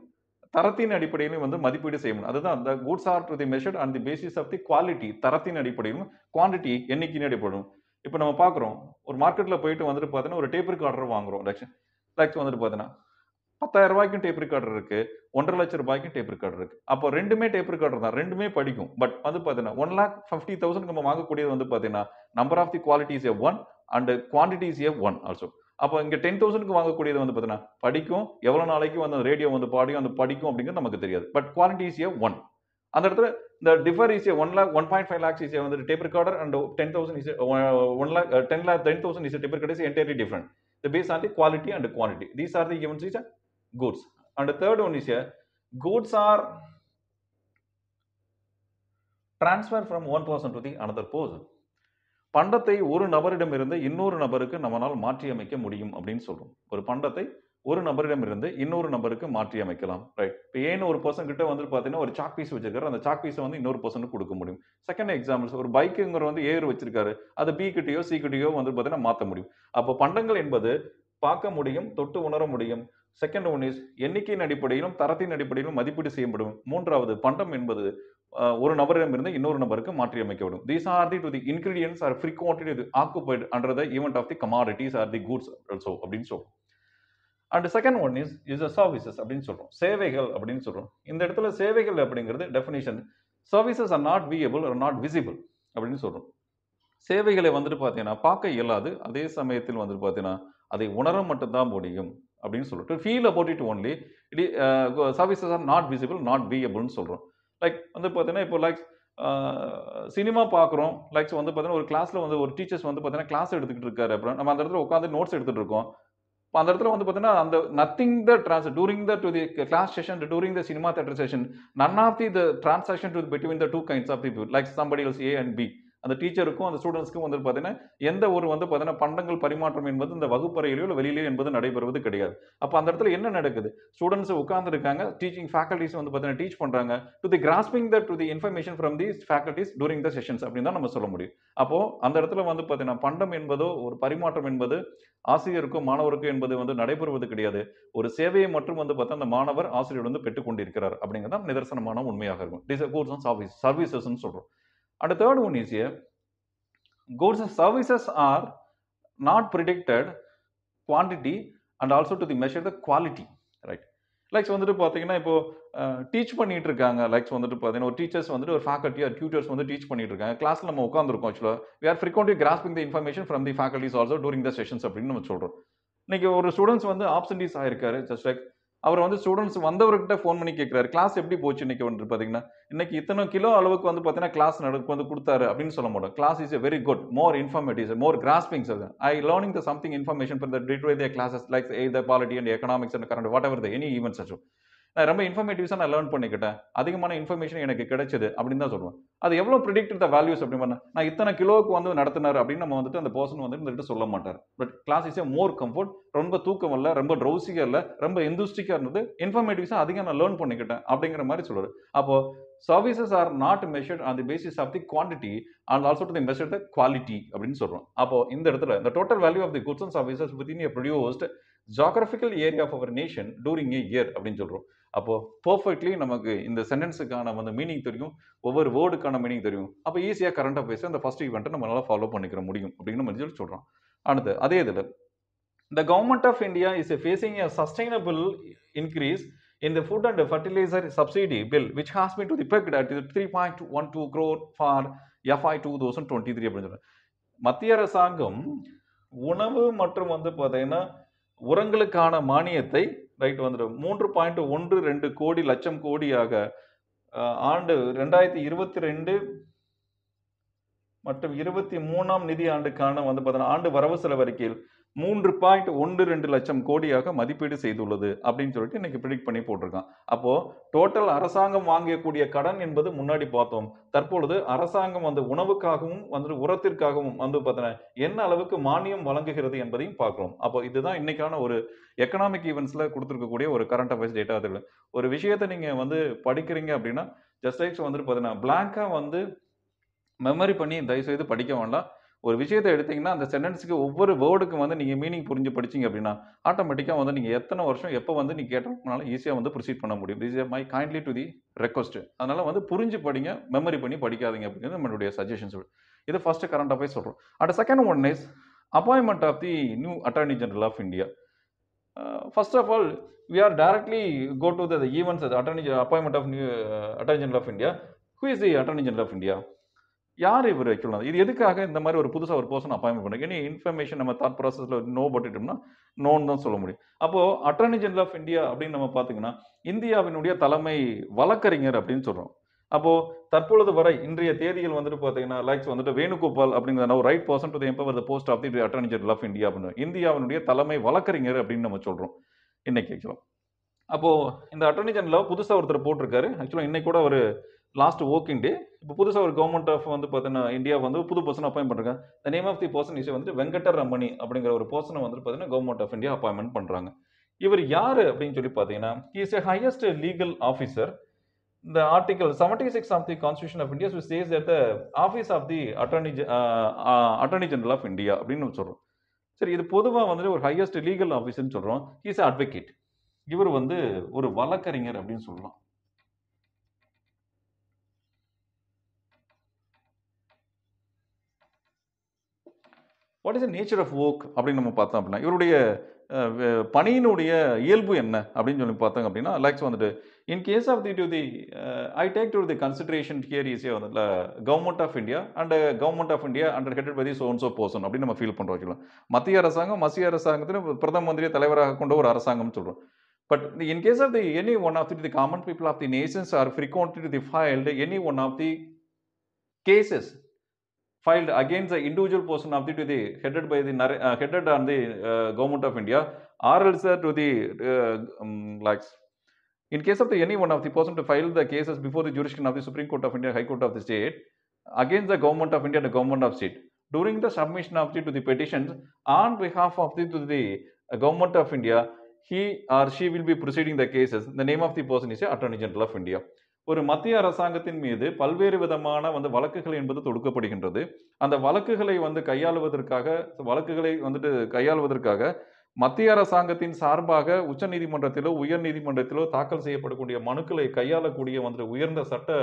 தரத்தின் அடிப்படையிலும் வந்து மதிப்பீடு செய்ய முடியும். அதுதான் அந்த goods are to the measured and the basis of the quality தரத்தின் அடிப்படையிலும் குவான்டிட்டி எண்ணிக்கையின் அடிப்படையும் இப்போ நம்ம பார்க்குறோம் ஒரு மார்க்கெட்டில் போயிட்டு வந்துட்டு பார்த்தீங்கன்னா ஒரு டேப் ரெக்கார்டர் வாங்குறோம். லட்சம் லைக்ஸ் வந்துட்டு பார்த்தீங்கன்னா பத்தாயிரம் ரூபாய்க்கும் டேப் ரெக்கார்டர் இருக்கு ஒன்றரை லட்சம் ரூபாய்க்கும் டேப் ரெக்கார்டர் இருக்கு. அப்போ ரெண்டுமே டேப் ரெக்கார்டர் தான் ரெண்டுமே படிக்கும். பட் வந்து பார்த்தீங்கன்னா ஒன் லேக் ஃபிஃப்டி தௌசண்ட் நம்ம வாங்கக்கூடியது வந்து பார்த்தீங்கன்னா number of the qualities a one and quantities a one also அப்போ இங்கே டென் தௌசண்ட்க்கு வாங்கக்கூடியது வந்து பார்த்தீங்கன்னா படிக்கும் எவ்வளோ நாளைக்கு வந்து அந்த ரேடியோ வந்து பாடியும் அந்த படிக்கும் அப்படிங்கிறது நமக்கு தெரியாது. பட் குவாலிட்டிஸ் ஏ ஒன் அந்த இடத்துல இந்த differ is one lakh one point five lakhs is வந்து tape recorder and ten thousand is one lakh ten lakh ten thousand is tape recorder is entirely different the based on the quality and the quantity. These are the given goods. And the third one is here, goods are transferred from one person to the another person. பண்டத்தை ஒரு நபரிடமிருந்து இன்னொரு நபருக்கு நம்மளால் மாற்றி அமைக்க முடியும் அப்படின்னு சொல்கிறோம் ஒரு பண்டத்தை ஒரு நபரிடமிருந்து இன்னொரு நபருக்கு மாற்றி அமைக்கலாம் ரைட் இப்போ ஏன்னு ஒரு பர்சன் கிட்ட வந்து பார்த்தீங்கன்னா ஒரு சாக் பீஸ் வச்சிருக்காரு அந்த சாக் பீஸை வந்து இன்னொரு பர்சனுக்கு கொடுக்க முடியும். செகண்ட் எக்ஸாம்பிள்ஸ் ஒரு பைக்குங்கிற வந்து ஏர் வச்சிருக்காரு. அது பி கிட்டயோ சி கிட்டயோ வந்து பார்த்தீங்கன்னா மாற்ற முடியும். அப்போ பண்டங்கள் என்பது பார்க்க முடியும் தொட்டு உணர முடியும். செகண்ட் ஒன் இஸ் எண்ணிக்கையின் அடிப்படையிலும் தரத்தின் அடிப்படையிலும் மதிப்பீடு செய்யப்படும். மூன்றாவது பண்டம் என்பது ஒரு நபரிடமிருந்து இன்னொரு நபருக்கு மாற்றி அமைக்கப்படும் these are the to the ingredients are frequent occupied under the event of the commodities are the goods also அப்படின்னு சொல்றோம். And second one is is a services அப்படின்னு சொல்றோம். சேவைகள் அப்படின்னு சொல்றோம். இந்த இடத்துல சேவைகள் அப்படிங்கிறது definition services are not viable are not visible அப்படின்னு சொல்றோம். சேவைகளை வந்துட்டு பார்த்தீங்கன்னா பார்க்க இயலாது. அதே சமயத்தில் வந்துட்டு பார்த்தீங்கன்னா அதை உணர மட்டும்தான் முடியும். அப்படின்னு சொல்லிட்டு feel about it only it services are not visible not வியபிள்னு சொல்கிறோம் லைக் வந்து பார்த்தீங்கன்னா இப்போ லைக் சினிமா பார்க்குறோம் லைக்ஸ் வந்து பார்த்தீங்கன்னா ஒரு கிளாஸில் வந்து ஒரு டீச்சர்ஸ் வந்து பார்த்தீங்கன்னா கிளாஸ் எடுத்துக்கிட்டு இருக்காரு. அப்புறம் நம்ம அந்த இடத்துல உட்காந்து நோட்ஸ் எடுத்துகிட்டு இருக்கோம். இப்போ அந்த இடத்துல வந்து பார்த்தீங்கன்னா அந்த nothing the trans during the to the class session during the cinema theatre session none of the the transaction to between the two kinds of people like somebody A and B அந்த டீச்சருக்கும் அந்த ஸ்டூடெண்ட்ஸ்க்கும் வந்து பார்த்தீங்கன்னா எந்த ஒரு வந்து பார்த்தீங்கன்னா பண்டங்கள் பரிமாற்றம் என்பது இந்த வகுப்பறையிலோ இல்லை வெளியிலோ என்பது நடைபெறுவது கிடையாது. அப்போ அந்த இடத்துல என்ன நடக்குது? ஸ்டூடெண்ட்ஸ் உட்காந்துருக்காங்க டீச்சிங் ஃபேக்கல்டிஸ் வந்து பார்த்தீங்கன்னா டீச் பண்ணுறாங்க to the grasping the to the information from the faculties during the sessions அப்படின்னு தான் நம்ம சொல்ல முடியும். அப்போது அந்த இடத்துல வந்து பார்த்தீங்கன்னா பண்டம் என்பதோ ஒரு பரிமாற்றம் என்பது ஆசிரியருக்கும் மாணவருக்கும் என்பது வந்து நடைபெறுவது கிடையாது. ஒரு சேவையை மட்டும் வந்து பார்த்தா அந்த மாணவர் ஆசிரியர் வந்து பெற்றுக்கொண்டிருக்கிறார் அப்படிங்கிறது நிதர்சனமான உண்மையாக இருக்கும். டிஸ் கோர்ஸ் அண்ட் சர்வீஸ் சர்வீசஸ்ன்னு சொல்கிறோம் And the third one is here. Goods and services are not predicted quantity and also to the measure the quality right? Likes வந்துட்டு பார்த்தீங்கன்னா இப்போ டீச் பண்ணிட்டு இருக்காங்க லைக்ஸ் வந்துட்டு பார்த்தீங்கன்னா ஒரு டீச்சர்ஸ் வந்துட்டு ஒரு ஃபேக்கல்ட்டி ஒரு டியூட்டர்ஸ் வந்து டீச் பண்ணிட்டு இருக்காங்க கிளாஸ்ல நம்ம உட்காந்துருக்கோம் ஆக்சுவலாக we are frequently grasping the information from the faculties also during the sessions அப்படின்னு நம்ம சொல்கிறோம் இன்னைக்கு ஒரு ஸ்டூடெண்ட்ஸ் வந்து ஆப்சன்டீஸ் ஆயிருக்காரு. ஜஸ்ட் லைக் அவர் வந்து ஸ்டூடெண்ட்ஸ் வந்தவர்கிட்ட ஃபோன் பண்ணி கேட்குறாரு கிளாஸ் எப்படி போச்சு இன்னைக்கு வந்து பார்த்தீங்கன்னா இன்னைக்கு இத்தனை கிலோ அளவுக்கு வந்து பார்த்தீங்கன்னா கிளாஸ் நடக்கு வந்து கொடுத்தாரு அப்படின்னு சொல்ல மாட்டோம். Class is a very good more informative more grasping sir I learning the something information for the did the classes like the polity and economics and current whatever the any events அச்சும் நான் ரொம்ப இன்ஃபர்மேட்டிவ்ஸாக நான் learn பண்ணிக்கிட்டேன். அதிகமான information எனக்கு கிடைச்சது அப்படின்னு தான் சொல்லுவேன். அது எவ்வளோ ப்ரிடிக்ட் த வேல்யூஸ் அப்படின்னு பண்ண நான் இத்தனை கிலோவுக்கு வந்து நடத்தினார் அப்படின்னு நம்ம வந்துட்டு அந்த பர்சன் வந்து இந்த சொல்ல மாட்டார். But class is a more comfort ரொம்ப தூக்கம் இல்லை ரொம்ப ட்ரௌசிக்காக இல்லை ரொம்ப எந்தூஸ்டிக்காக இருந்தது. இன்ஃபர்மேட்டிவ்ஸாக அதிகம் நான் லேர்ன் பண்ணிக்கிட்டேன் அப்படிங்கிற மாதிரி சொல்லுவார். அப்போ services are not measured on the basis of the quantity and also to the measure the quality அப்படின்னு சொல்கிறோம் அப்போ இந்த இடத்துல இந்த total value of the goods and services within produced geographical area of our nation during a year அப்படின்னு சொல்கிறோம் அப்போ perfectly நமக்கு இந்த சென்டென்ஸுக்கான வந்து மீனிங் தெரியும். ஒவ்வொரு வேர்டுக்கான மீனிங் தெரியும். அப்போ ஈஸியாக கரண்ட் அஃபேர்ஸ் அந்த ஃபர்ஸ்ட் ஈவெண்ட்டை நம்மளால ஃபாலோ பண்ணிக்கிற முடியும் அப்படின்னு நம்ம சொல்லி சொல்கிறோம் அடுத்து அதே இதில் the government of India is facing a sustainable increase in the food and fertilizer subsidy bill which has been to the pegged at 3.12 crore for twenty 2023 அப்படின்னு சொல்றாங்க மத்திய அரசாங்கம் உணவு மற்றும் வந்து பார்த்தீங்கன்னா உரங்களுக்கான மானியத்தை ரைட் வந்துடும் மூன்று பாயிண்ட் ஒன்று ரெண்டு கோடி லட்சம் கோடியாக ஆண்டு ரெண்டாயிரத்தி இருபத்தி ரெண்டு மற்றும் இருபத்தி மூணாம் நிதி ஆண்டுக்கான வந்து பார்த்தீங்கன்னா ஆண்டு வரவு செலவு அறிக்கையில் மூன்று பாயிண்ட் ஒன்று ரெண்டு லட்சம் கோடியாக மதிப்பீடு செய்துள்ளது அப்படின்னு சொல்லிட்டு இன்னைக்கு ப்ரிடிக்ட் பண்ணி போட்டிருக்கான். அப்போ டோட்டல் அரசாங்கம் வாங்கக்கூடிய கடன் என்பது முன்னாடி பார்த்தோம். தற்பொழுது அரசாங்கம் வந்து உணவுக்காகவும் வந்து உரத்திற்காகவும் வந்து பார்த்தீங்கன்னா என்ன அளவுக்கு மானியம் வழங்குகிறது என்பதையும் பார்க்கிறோம். அப்போ இதுதான் இன்னைக்கான ஒரு எக்கனாமிக் ஈவெண்ட்ஸில் கொடுத்துருக்கக்கூடிய ஒரு கரண்ட் அஃபேர்ஸ் டேட்டா அதில். ஒரு விஷயத்தை நீங்கள் வந்து படிக்கிறீங்க அப்படின்னா ஜஸ்ட் லைக்ஸ் வந்துட்டு பார்த்தீங்கன்னா பிளாங்காக வந்து மெமரி பண்ணி தயவுசெய்து படிக்க வேண்டாம். ஒரு விஷயத்தை எடுத்தீங்கன்னா அந்த சென்டென்ஸுக்கு ஒவ்வொரு வேர்டுக்கும் வந்து நீங்கள் மீனிங் புரிஞ்சு படிச்சீங்க அப்படின்னா ஆட்டோமேட்டிக்காக வந்து நீங்கள் எத்தனை வருஷம் எப்போ வந்து நீங்கள் கேட்டோம்னால ஈஸியாக வந்து ப்ரொசீட் பண்ண முடியும். This my kindly to the request அதனால் வந்து புரிஞ்சு படிங்க மெமரி பண்ணி படிக்காதீங்க அப்படிங்கிறது நம்மளுடைய சஜஷன்ஸ் இது ஃபஸ்ட்டு கரண்ட் அஃபேர்ஸ் சொல்கிறோம் at second one is appointment of the new attorney general of India first of all we are directly go to the events attorney appointment of new attorney new of India who is the attorney is of India யார் இவர் ஆக்சுவலாக இது எதுக்காக இந்த மாதிரி ஒரு புதுசாக ஒரு பர்சன் அப்பாயின்மெண்ட் பண்ணுங்க? எனி இன்ஃபர்மேஷன் நம்ம தாட் ப்ராசஸில் நோ பட்டுட்டோம்னா நோன்னு தான் சொல்ல முடியும். அப்போது அட்டர்னி ஜெனரல் ஆஃப் இந்தியா அப்படின்னு நம்ம பார்த்தீங்கன்னா இந்தியாவினுடைய தலைமை வழக்கறிஞர் அப்படின்னு சொல்கிறோம் அப்போது தற்பொழுது வரை இன்றைய தேதியில் வந்துட்டு பார்த்தீங்கன்னா லைக்ஸ் வந்துட்டு வேணுகோபால் அப்படிங்கிற ஒரு right person to empower the post of the attorney general of India அப்படின்னு இந்தியாவினுடைய தலைமை வழக்கறிஞர் அப்படின்னு நம்ம சொல்கிறோம் இன்னைக்கு ஆக்சுவலாக அப்போது இந்த அட்டர்னி ஜெனரலாக புதுசாக ஒருத்தர் போட்டிருக்காரு. ஆக்சுவலாக இன்னைக்கு கூட ஒரு லாஸ்ட் ஒர்க்கிங் டே இப்போ புதுசாக ஒரு கவர்மெண்ட் ஆஃப் வந்து பார்த்தீங்கன்னா இந்தியா வந்து புது பர்சன் அப்பாயின் பண்ணுறாங்க the name of the person is வந்துட்டு வெங்கட ரமணி அப்படிங்கிற ஒரு பர்சனை வந்து பார்த்தீங்கன்னா கவர்மெண்ட் ஆஃப் இந்தியா அப்பாயின்மெண்ட் பண்ணுறாங்க இவர் யார் அப்படின்னு சொல்லி பார்த்தீங்கன்னா is a highest legal officer இந்த article seventy six of the constitution of India says at the office of the attorney attorney general of India அப்படின்னு சொல்கிறோம் சரி இது பொதுவாக வந்துட்டு ஒரு ஹையஸ்ட் லீகல் ஆஃபீஸர்னு சொல்கிறோம் இஸ் அட்வொகேட் இவர் வந்து ஒரு வழக்கறிஞர் அப்படின்னு சொல்லலாம். What is the nature of work அப்படின்னு நம்ம பார்த்தோம் அப்படின்னா இவருடைய பணியினுடைய இயல்பு என்ன அப்படின்னு சொல்லி பார்த்தோம் அப்படின்னா லைக்ஸ் வந்துட்டு in case of the to the I take to the consideration here is வந்துல government of India and government of India under headed by the zone so person அப்படின்னு நம்ம ஃபீல் பண்ணுறோம் வச்சுக்கலாம் மத்திய அரசாங்கம் மத்திய அரசாங்கத்தில் பிரதம மந்திரியை தலைவராக கொண்ட ஒரு அரசாங்கம்னு சொல்கிறோம் but in case of the any one of the, the common people of the nations are frequently the filed any one of the cases filed against the individual person of the to the headed by the uh, headed on the uh, government of India or else to the uh, um, in case of the any one of the person to file the cases before the jurisdiction of the Supreme Court of India, High Court of the state against the government of India and the government of state. During the submission of the to the petitions on behalf of the to the uh, government of India he or she will be proceeding the cases. The name of the person is the attorney general of India ஒரு மத்திய அரசாங்கத்தின் மீது பல்வேறு விதமான வந்து வழக்குகள் என்பது தொடுக்கப்படுகின்றது. அந்த வழக்குகளை வந்து கையாளுவதற்காக வழக்குகளை வந்துட்டு கையாளுவதற்காக மத்திய அரசாங்கத்தின் சார்பாக உச்ச நீதிமன்றத்திலோ உயர் நீதிமன்றத்திலோ தாக்கல் செய்யப்படக்கூடிய மனுக்களை கையாளக்கூடிய வந்து உயர்ந்த சட்ட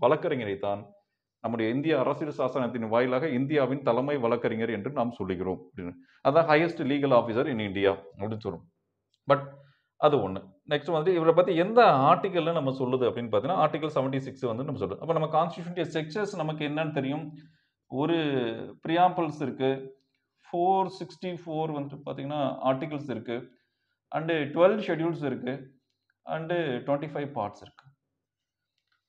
வழக்கறிஞரை தான் நம்முடைய இந்திய அரசியல் சாசனத்தின் வாயிலாக இந்தியாவின் தலைமை வழக்கறிஞர் என்று நாம் சொல்லுகிறோம். அப்படின்னு அதான் highest legal officer in India அப்படின்னு சொல்லும் பட் அது ஒன்று நெக்ஸ்ட் வந்து இவரை பற்றி எந்த ஆர்டிக்கல்ல நம்ம சொல்லுது அப்படின்னு பார்த்தீங்கன்னா ஆர்டிகல் செவன்டி சிக்ஸ் வந்து நம்ம சொல்லுது. அப்போ நம்ம கான்ஸ்டியூஷன் செக்ஷன்ஸ் நமக்கு என்னன்னு தெரியும்? ஒரு ப்ரியாம்பிள்ஸ் இருக்குது ஃபோர் சிக்ஸ்டி ஃபோர் வந்துட்டு பார்த்தீங்கன்னா ஆர்டிகல்ஸ் இருக்குது அண்டு டுவெல் ஷெட்யூல்ஸ் இருக்கு. அண்டு டுவெண்ட்டி ஃபைவ் பார்ட்ஸ் இருக்குது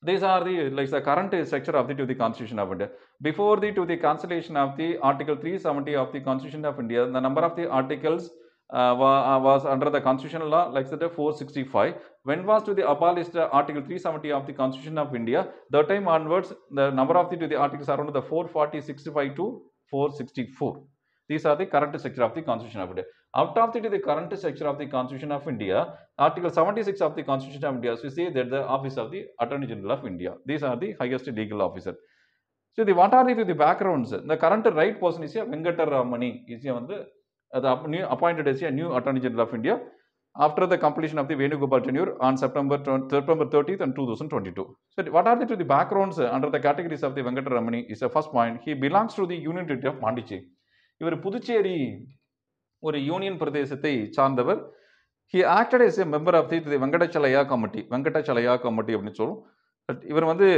These are the like the current structure of the to the Constitution of India. Before the to the cancellation of the Article 370 of the Constitution of India, the number of the articles Uh, uh, was under the constitutional law like that 465 when was to the abolished uh, article 370 of the constitution of india? The time onwards the number of the to the articles are under the 440 65 to 464 these are the current structure of the constitution of india. Out of the to the current structure of the constitution of india article 76 of the constitution of india so we see that the office of the attorney general of india. These are the highest legal officer. So the what are the, the backgrounds? The current right person is a Ramani, is a the new appointed as a new Attorney General of India after the completion of the Venugopal tenure on September 20 September 30th and 2022. So what are the, to the backgrounds under the categories of the Venkataramani is the first point. He belongs to the Union Territory of Pondicherry. இவர் புதுச்சேரி ஒரு union பிரதேசத்தை சார்ந்தவர் he acted is a member of the Venkatachaliah committee Venkatachaliah committee அப்படின்னு சொல்லும் but இவர் வந்து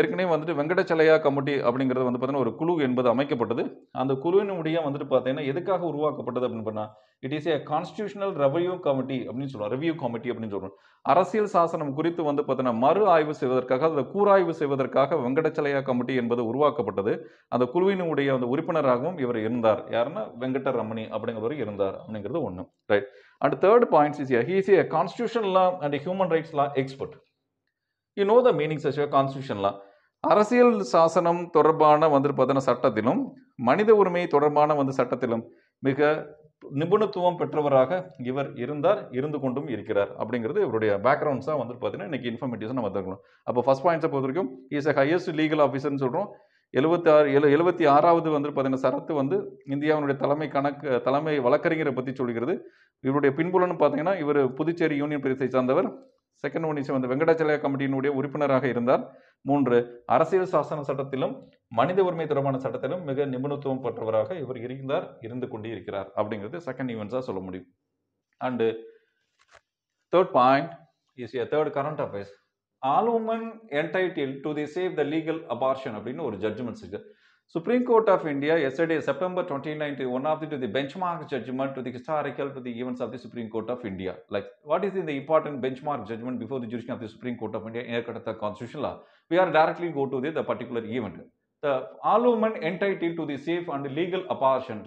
ஏற்கனவே வந்துட்டு வெங்கடச்சலையா கமிட்டி அப்படிங்கிறது வந்து பார்த்தீங்கன்னா ஒரு குழு என்பது அமைக்கப்பட்டது. அந்த குழுவினுடைய வந்துட்டு பார்த்தீங்கன்னா எதுக்காக உருவாக்கப்பட்டது அப்படின்னு பண்ணால் it is a constitutional revenue committee அப்படின்னு சொல்லுவோம் ரெவ்யூ கமிட்டி அப்படின்னு சொல்கிறோம் அரசியல் சாசனம் குறித்து வந்து பார்த்தீங்கன்னா மறு ஆய்வு செய்வதற்காக அதில் கூராய்வு செய்வதற்காக வெங்கடச்சலையா கமிட்டி என்பது உருவாக்கப்பட்டது. அந்த குழுவினுடைய அந்த உறுப்பினராகவும் இவர் இருந்தார். யாருன்னா? வெங்கட ரமணி அப்படிங்கிறவர் இருந்தார் அப்படிங்கிறது ஒன்று right and third points is he is a constitution law and human rights law expert you know the meanings of கான்ஸ்டியூஷன்லாம் அரசியல் சாசனம் தொடர்பான வந்து பார்த்தீங்கன்னா சட்டத்திலும் மனித உரிமை தொடர்பான வந்து சட்டத்திலும் மிக நிபுணத்துவம் பெற்றவராக இவர் இருந்தார் இருந்து கொண்டும் இருக்கிறார் அப்படிங்கிறது இவருடைய பேக்ரவுண்ட்ஸாக வந்து பார்த்தீங்கன்னா இன்னைக்கு இன்ஃபர்மேட்டிவ்ஸாக நம்ம தெரிஞ்சுக்கணும் அப்போ ஃபர்ஸ்ட் பாயிண்ட்ஸை பொறுத்த வரைக்கும் இஸ் அ ஹையஸ்ட் லீகல் ஆஃபீஸர்னு சொல்கிறோம் எழுபத்தி ஆறு எழு எழுபத்தி ஆறாவது வந்து பார்த்தீங்கன்னா சரத்து வந்து இந்தியாவினுடைய தலைமை கணக்கு தலைமை வழக்கறிஞரை பற்றி சொல்கிறது. இவருடைய பின்புலன்னு பார்த்தீங்கன்னா இவர் புதுச்சேரி யூனியன் பிரதேசத்தை சார்ந்தவர். செகண்ட் ஒன் இஸ் வந்து வெங்கடாச்சலய கமிட்டியினுடைய உறுப்பினராக இருந்தார். மூன்று அரசியல் சாசன சட்டத்திலும் மனித உரிமை தொடர்பான சட்டத்திலும் மிக நிபுணத்துவம் பெற்றவராக இவர் இருந்தார் இருந்து கொண்டே இருக்கிறார் அப்படிங்கிறது செகண்ட் ஈவெண்ட்ஸாக சொல்ல முடியும். And third point is a third current affairs all women entitle to the save the legal abortion அப்படின்னு ஒரு ஜட்ஜ்மெண்ட்ஸ் இருக்குது Supreme Court of India yesterday, September 29, one of the to the benchmark judgment to the historical to the events of the Supreme Court of India. Like, what is in the important benchmark judgment before the jurisdiction of the Supreme Court of India in the constitutional law? We are directly go to the, the particular event. The all women entitled to the safe and legal abortion.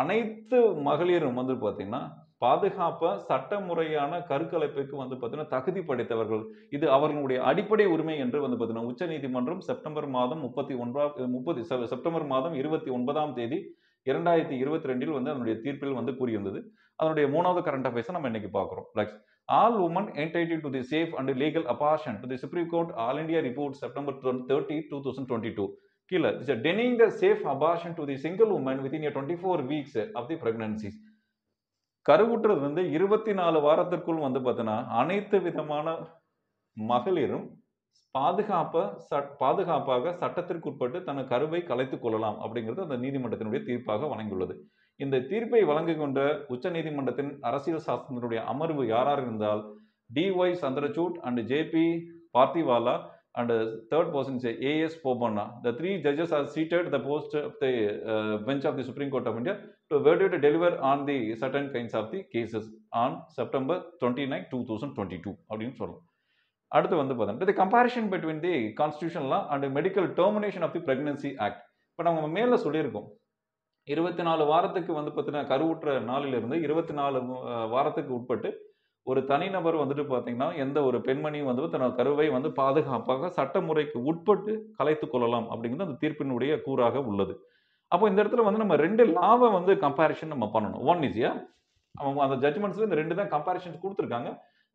அனைத்து மகளிரும் வந்து பார்த்தீங்கன்னா பாதுகாப்ப சட்டமுறையான கருக்கலைப்புக்கு வந்து பார்த்தீங்கன்னா தகுதி படைத்தவர்கள். இது அவர்களுடைய அடிப்படை உரிமை என்று வந்து பார்த்தீங்கன்னா உச்ச நீதிமன்றம் செப்டம்பர் மாதம் முப்பத்தி ஒன்றாம் முப்பது செப்டம்பர் மாதம் இருபத்தி ஒன்பதாம் தேதி இரண்டாயிரத்தி இருபத்தி ரெண்டில் வந்து அதனுடைய தீர்ப்பில் வந்து கூறியிருந்தது. அதனுடைய மூணாவது கரண்ட் அஃபேர்ஸை நம்ம இன்னைக்கு பார்க்குறோம். Likes all women entitle to the safe and legal abortion to the supreme court all India report September thirty two thousand twenty two கீழே denying the safe abortion to the single women with in twenty four weeks of the pregnancies கருவுற்றது வந்து இருபத்தி நாலு வாரத்திற்குள் வந்து பார்த்தீங்கன்னா அனைத்து விதமான மகளிரும் பாதுகாப்பை சட் பாதுகாப்பாக சட்டத்திற்கு உட்பட்டு தன் கருவை கலைத்துக் கொள்ளலாம் அப்படிங்கிறது அந்த நீதிமன்றத்தினுடைய தீர்ப்பாக வழங்கியுள்ளது இந்த தீர்ப்பை வழங்குகின்ற உச்ச நீதிமன்றத்தின் அரசியல் சாசனத்தினுடைய அமர்வு யாரார் இருந்தால் D Y Chandrachud and JB Pardiwala and third person person AS A.S. The three three are are the post of the bench of bench supreme the Supreme of India to verdict deliver on the certain kinds of the cases? On September 29, 2022 அப்படின்னு சொல்லலாம். அடுத்து வந்து பார்த்தோம்னா the comparison between the constitution law and medical termination of the pregnancy act இப்போ நம்ம மேலே சொல்லியிருக்கோம். இருபத்தி நாலு வாரத்துக்கு வந்து பார்த்தீங்கன்னா கருவுற்ற நாளிலிருந்து இருபத்தி நாலு வாரத்துக்கு உட்பட்டு ஒரு தனிநபர் வந்துட்டு பார்த்தீங்கன்னா எந்த ஒரு பெண்மணியும் வந்து தன்னோட கருவை வந்து பாதுகாப்பாக சட்டமுறைக்கு உட்பட்டு கலைத்து கொள்ளலாம் அப்படிங்கிறது அந்த தீர்ப்பினுடைய கூறாக உள்ளது. அப்போ இந்த இடத்துல வந்து நம்ம ரெண்டு லாவை வந்து கம்பேரிஷன் நம்ம பண்ணணும். ஒன் இஸ் அவங்க அந்த ஜட்மெண்ட்ஸ்ல இந்த ரெண்டு தான் கம்பேரிஷன் கொடுத்துருக்காங்க.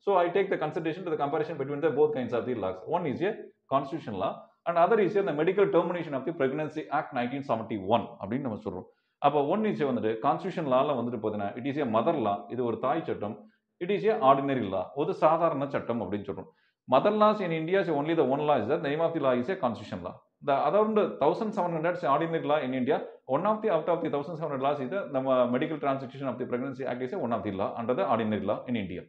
So I take the consideration the comparison between the both kinds of the laws one is a constitution law and other is இந்த medical termination of the pregnancy act nineteen seventy one அப்படின்னு நம்ம சொல்றோம். அப்போ one is வந்துட்டு constitution லால வந்துட்டு பார்த்தீங்கன்னா it is a mother law இது ஒரு தாய் சட்டம். It is a ordinary law ஒரு சாதாரண சட்டம் அப்படின்னு சொல்றோம். Mother laws in India only the one law is the name of the law is a constitution law the around thousand seven hundred ordinary law in India one of the out of the thousand seven hundred laws இது நம்ம medical transaction of the pregnancy act is one of the law under the ordinary law in India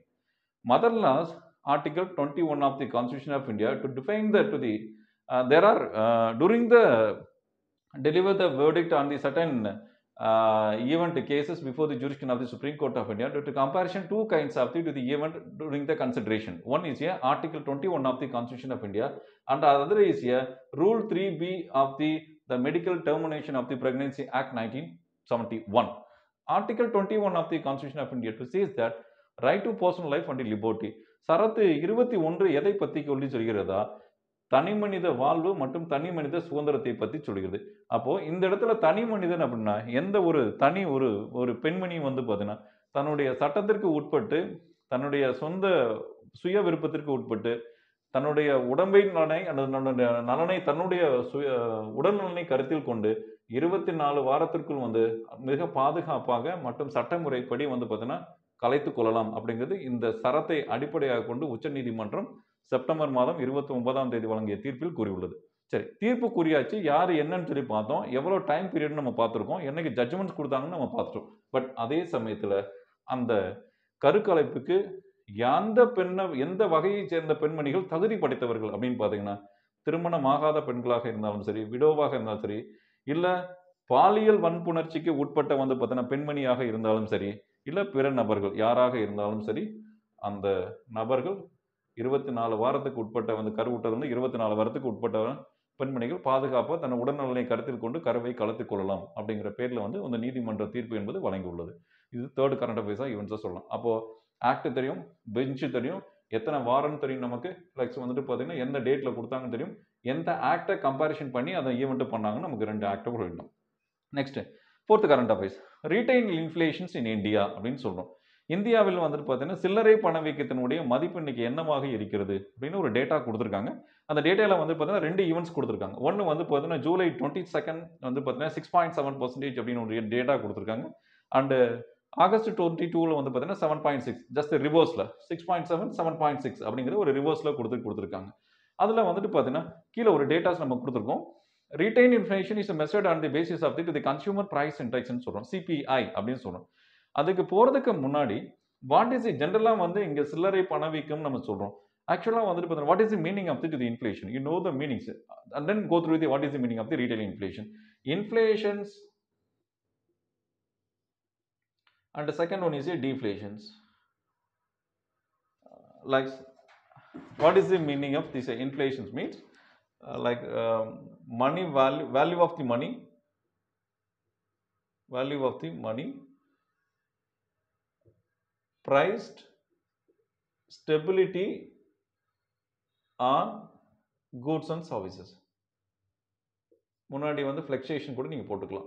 mother laws article 21 of the constitution of india to define the to the uh, there are uh, during the deliver the verdict on the certain uh, event cases before the jurisdiction of the Supreme Court of India to, to comparison two kinds of the to the event during the consideration. One is here Article 21 of the Constitution of India, and the other is here Rule 3B of the the Medical Termination of the Pregnancy Act 1971. Article 21 of the Constitution of India to says that right to personal life and liberty. சரத்து இருபத்தி ஒன்று எதை பற்றி சொல்லி சொல்கிறதா தனி மனித வாழ்வு மற்றும் தனி மனித சுதந்திரத்தை பற்றி சொல்கிறது. அப்போது இந்த இடத்துல தனி மனிதன் அப்படின்னா எந்த ஒரு தனி ஒரு ஒரு பெண்மணியும் வந்து பார்த்தீங்கன்னா தன்னுடைய சட்டத்திற்கு உட்பட்டு தன்னுடைய சொந்த சுய விருப்பத்திற்கு உட்பட்டு தன்னுடைய உடம்பின் நலனை அல்லது நலனை தன்னுடைய சுய உடல் நலனை கருத்தில் கொண்டு இருபத்தி நாலு வாரத்திற்குள் வந்து மிக பாதுகாப்பாக மற்றும் சட்டமுறைப்படி வந்து பார்த்தீங்கன்னா கலைத்து கொள்ளலாம் அப்படிங்கிறது இந்த சரத்தை அடிப்படையாக கொண்டு உச்சநீதிமன்றம் செப்டம்பர் மாதம் இருபத்தி ஒன்பதாம் தேதி வழங்கிய தீர்ப்பில் கூறியுள்ளது. சரி தீர்ப்பு கூறியாச்சு. யார் என்னன்னு சொல்லி பார்த்தோம். எவ்வளோ டைம் பீரியட்னு நம்ம பார்த்துருக்கோம். என்னைக்கு ஜட்ஜ்மெண்ட்ஸ் கொடுத்தாங்கன்னு நம்ம பார்த்துட்டோம். பட் அதே சமயத்தில் அந்த கருக்கலைப்புக்கு எந்த பெண்ணை எந்த வகையைச் சேர்ந்த பெண்மணிகள் தகுதி படைத்தவர்கள் அப்படின்னு பார்த்தீங்கன்னா திருமணமாகாத பெண்களாக இருந்தாலும் சரி விடோவாக இருந்தாலும் சரி இல்லை பாலியல் வன்புணர்ச்சிக்கு உட்பட்ட வந்து பார்த்தீங்கன்னா பெண்மணியாக இருந்தாலும் சரி இல்லை பிற நபர்கள் யாராக இருந்தாலும் சரி அந்த நபர்கள் இருபத்தி நாலு வாரத்துக்கு உட்பட்ட வந்து கருவுட்டது வந்து இருபத்தி நாலு வாரத்துக்கு உட்பட்ட பெண்மணிகள் பாதுகாப்பாக தன் உடல்நலனை கருத்தில் கொண்டு கருவை கலத்துக் கொள்ளலாம் அப்படிங்கிற பேரில் வந்து அந்த நீதிமன்ற தீர்ப்பு என்பது வழங்கியுள்ளது. இது தேர்ட் கரண்ட் அஃபேர்ஸாக ஈவெண்ட்ஸாக சொல்லலாம். அப்போது ஆக்ட் தெரியும் பெஞ்சு தெரியும் எத்தனை வாரம் தெரியும் நமக்கு? லைக்ஸ் வந்துட்டு பார்த்தீங்கன்னா எந்த டேட்டில் கொடுத்தாங்கன்னு தெரியும். எந்த ஆக்டை கம்பேரிஷன் பண்ணி அதை ஈவெண்ட்டு பண்ணாங்கன்னு நமக்கு ரெண்டு ஆக்டை சொல்லணும் next fourth current affairs retail inflations in India அப்படின்னு சொல்கிறோம் இந்தியாவில் வந்துட்டு பார்த்தீங்கன்னா சில்லறை பணவீக்கத்தினுடைய மதிப்பு இன்னைக்கு என்னவாக இருக்கிறது அப்படின்னு ஒரு டேட்டா கொடுத்துருக்காங்க. அந்த டேட்டாவில் வந்து பார்த்தீங்கன்னா ரெண்டு ஈவெண்ட்ஸ் கொடுத்துருக்காங்க. ஒன்று வந்து பார்த்தீங்கன்னா ஜூலை டுவெண்ட்டி செகண்ட் வந்து பார்த்தீங்கன்னா சிக்ஸ் பாயிண்ட் செவன் பர்சன்டேஜ் அப்படின்னு ஒரு டேட்டா கொடுத்துருக்காங்க. அண்டு ஆகஸ்ட் டுவெண்ட்டி டூவில் வந்து பார்த்தீங்கன்னா செவன் பாயிண்ட் சிக்ஸ் ஜஸ்ட் ரிவர்ஸில் six point seven seven point six அப்படிங்கிற ஒரு ரிவர்ஸில் கொடுத்து கொடுத்துருக்காங்க. அதில் வந்துட்டு பார்த்தீங்கன்னா கீழே ஒரு டேட்டாஸ் நம்ம கொடுத்துருக்கோம். Retail information is measured on the basis of the consumer price இன்டெக்ஸ்னு சொல்கிறோம் சிபிஐ அப்படின்னு சொல்கிறோம் அதுக்கு போகிறதுக்கு முன்னாடி வாட் இஸ் ஜென்ரலாக வந்து இங்கே சில்லறை பணவீக்கம் நம்ம சொல்கிறோம் ஆக்சுவலாக வந்துட்டு பார்த்தீங்கன்னா what is the meaning of the to the inflation you know the meanings and then go through the what is the meaning of the retail inflation inflations and second one is a deflations deflations. What like what is the meaning of this like inflations means? Uh, like um, money value value of the money. Value of the money. priced stability on goods and services முன்னாடி வந்து fluctuation கூட நீங்கள் போட்டுக்கலாம்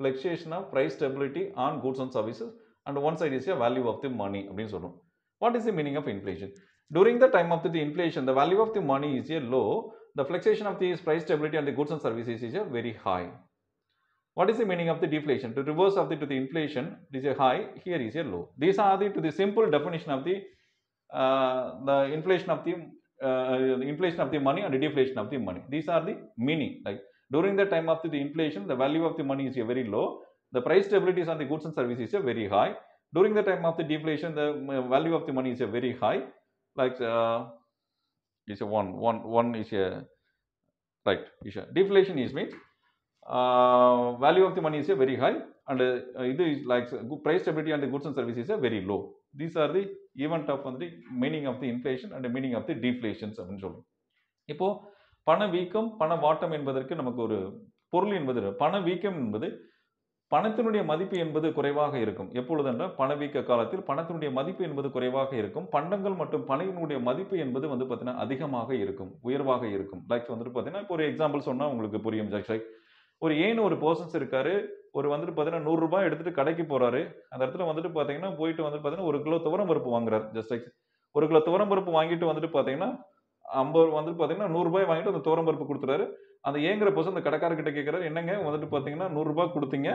fluctuation of price stability on goods and services and one side is value of the money அப்படின்னு சொல்றோம் what is the meaning of inflation during the time of the inflation the value of the money is a low the fluctuation of the price stability and the goods and services is a very high what is the meaning of the deflation? To reverse of the to the inflation it is a high here is a low. These are the to the simple definition of the uh, the inflation of the uh, inflation of the money and the deflation of the money. These are the meaning like during the time of the inflation the value of the money is a very low. The price stability on the goods and services is very high. During the time of the deflation the uh, value of the money is a very high. Like uh, is a one one one is a right is a deflation is means Uh, value of the money is a very high and uh, it is like uh, good price stability and the goods and services are very low. These are the event of the meaning of the inflation and the meaning of the deflations அப்படின்னு சொல்லுவோம் இப்போ பணவீக்கம் பண வாட்டம் என்பதற்கு நமக்கு ஒரு பொருள் என்பது பண வீக்கம் என்பது பணத்தினுடைய மதிப்பு என்பது குறைவாக இருக்கும். எப்பொழுதென்றால் பணவீக்க காலத்தில் பணத்தினுடைய மதிப்பு என்பது குறைவாக இருக்கும். பண்டங்கள் மற்றும் பணையினுடைய மதிப்பு என்பது வந்து பார்த்தீங்கன்னா அதிகமாக இருக்கும் உயர்வாக இருக்கும். லைக் வந்துட்டு பார்த்தீங்கன்னா இப்போ ஒரு எக்ஸாம்பிள் சொன்னால் உங்களுக்கு புரியும் ஜஸ்ட் ஒரு ஏன் ஒரு பர்சன்ஸ் இருக்காரு ஒரு வந்துட்டு பார்த்தீங்கன்னா நூறுரூபா எடுத்துட்டு கடைக்கு போறாரு. அந்த இடத்துல வந்துட்டு பார்த்தீங்கன்னா போயிட்டு வந்துட்டு பார்த்தீங்கன்னா ஒரு கிலோ துவரம் பருப்பு வாங்குறாரு ஜஸ்ட் லைக் ஒரு கிலோ துவரம் பருப்பு வாங்கிட்டு வந்துட்டு பார்த்தீங்கன்னா ஐம்பது வந்துட்டு பார்த்தீங்கன்னா நூறுரூபாய் வாங்கிட்டு அந்த துவரம் பருப்பு கொடுத்துறாரு. அந்த ஏங்குற பர்சன் அந்த கடைக்காரர்கிட்ட கேட்குறாரு என்னங்க வந்துட்டு பார்த்தீங்கன்னா நூறுரூபா கொடுத்தீங்க